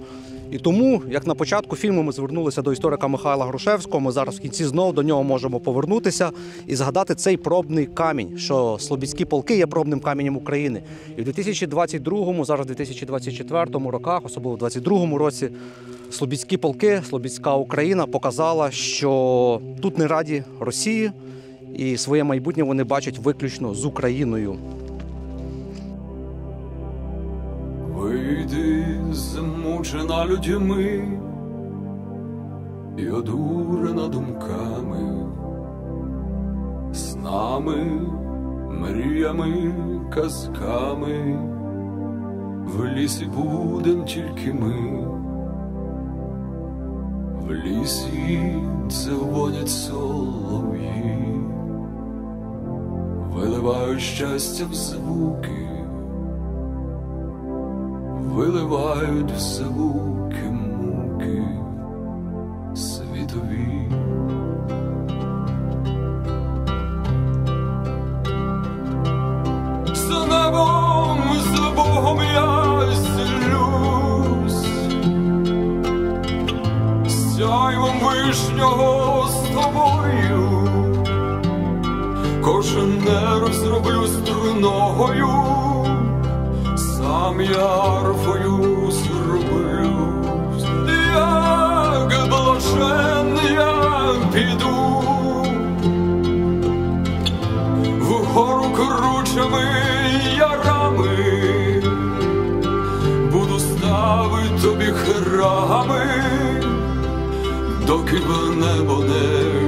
І тому, як на початку фільму ми звернулися до історика Михайла Грушевського, ми зараз в кінці знову до нього можемо повернутися і згадати цей пробний камінь, що Слобідські полки є пробним каменем України. І в 2022, зараз 2024 роках, особливо в 2022 році, Слобідські полки, Слобідська Україна показала, що тут не раді Росії, і своє майбутнє вони бачать виключно з Україною. Вийди, змучена людьми і одурена думками, снами, мріями, казками, в лісі будем тільки ми, в лісі дзвонять солов'ї, виливають щастя в звуки. Виливають в звуки муки світові. З небом, з Богом я зілюсь, сяйвом вишнього з тобою, кожен нерв зроблю струногою сам я арфою зроблю, як блажен я піду, вгору кручами ярами, буду ставити тобі храми, доки в небо не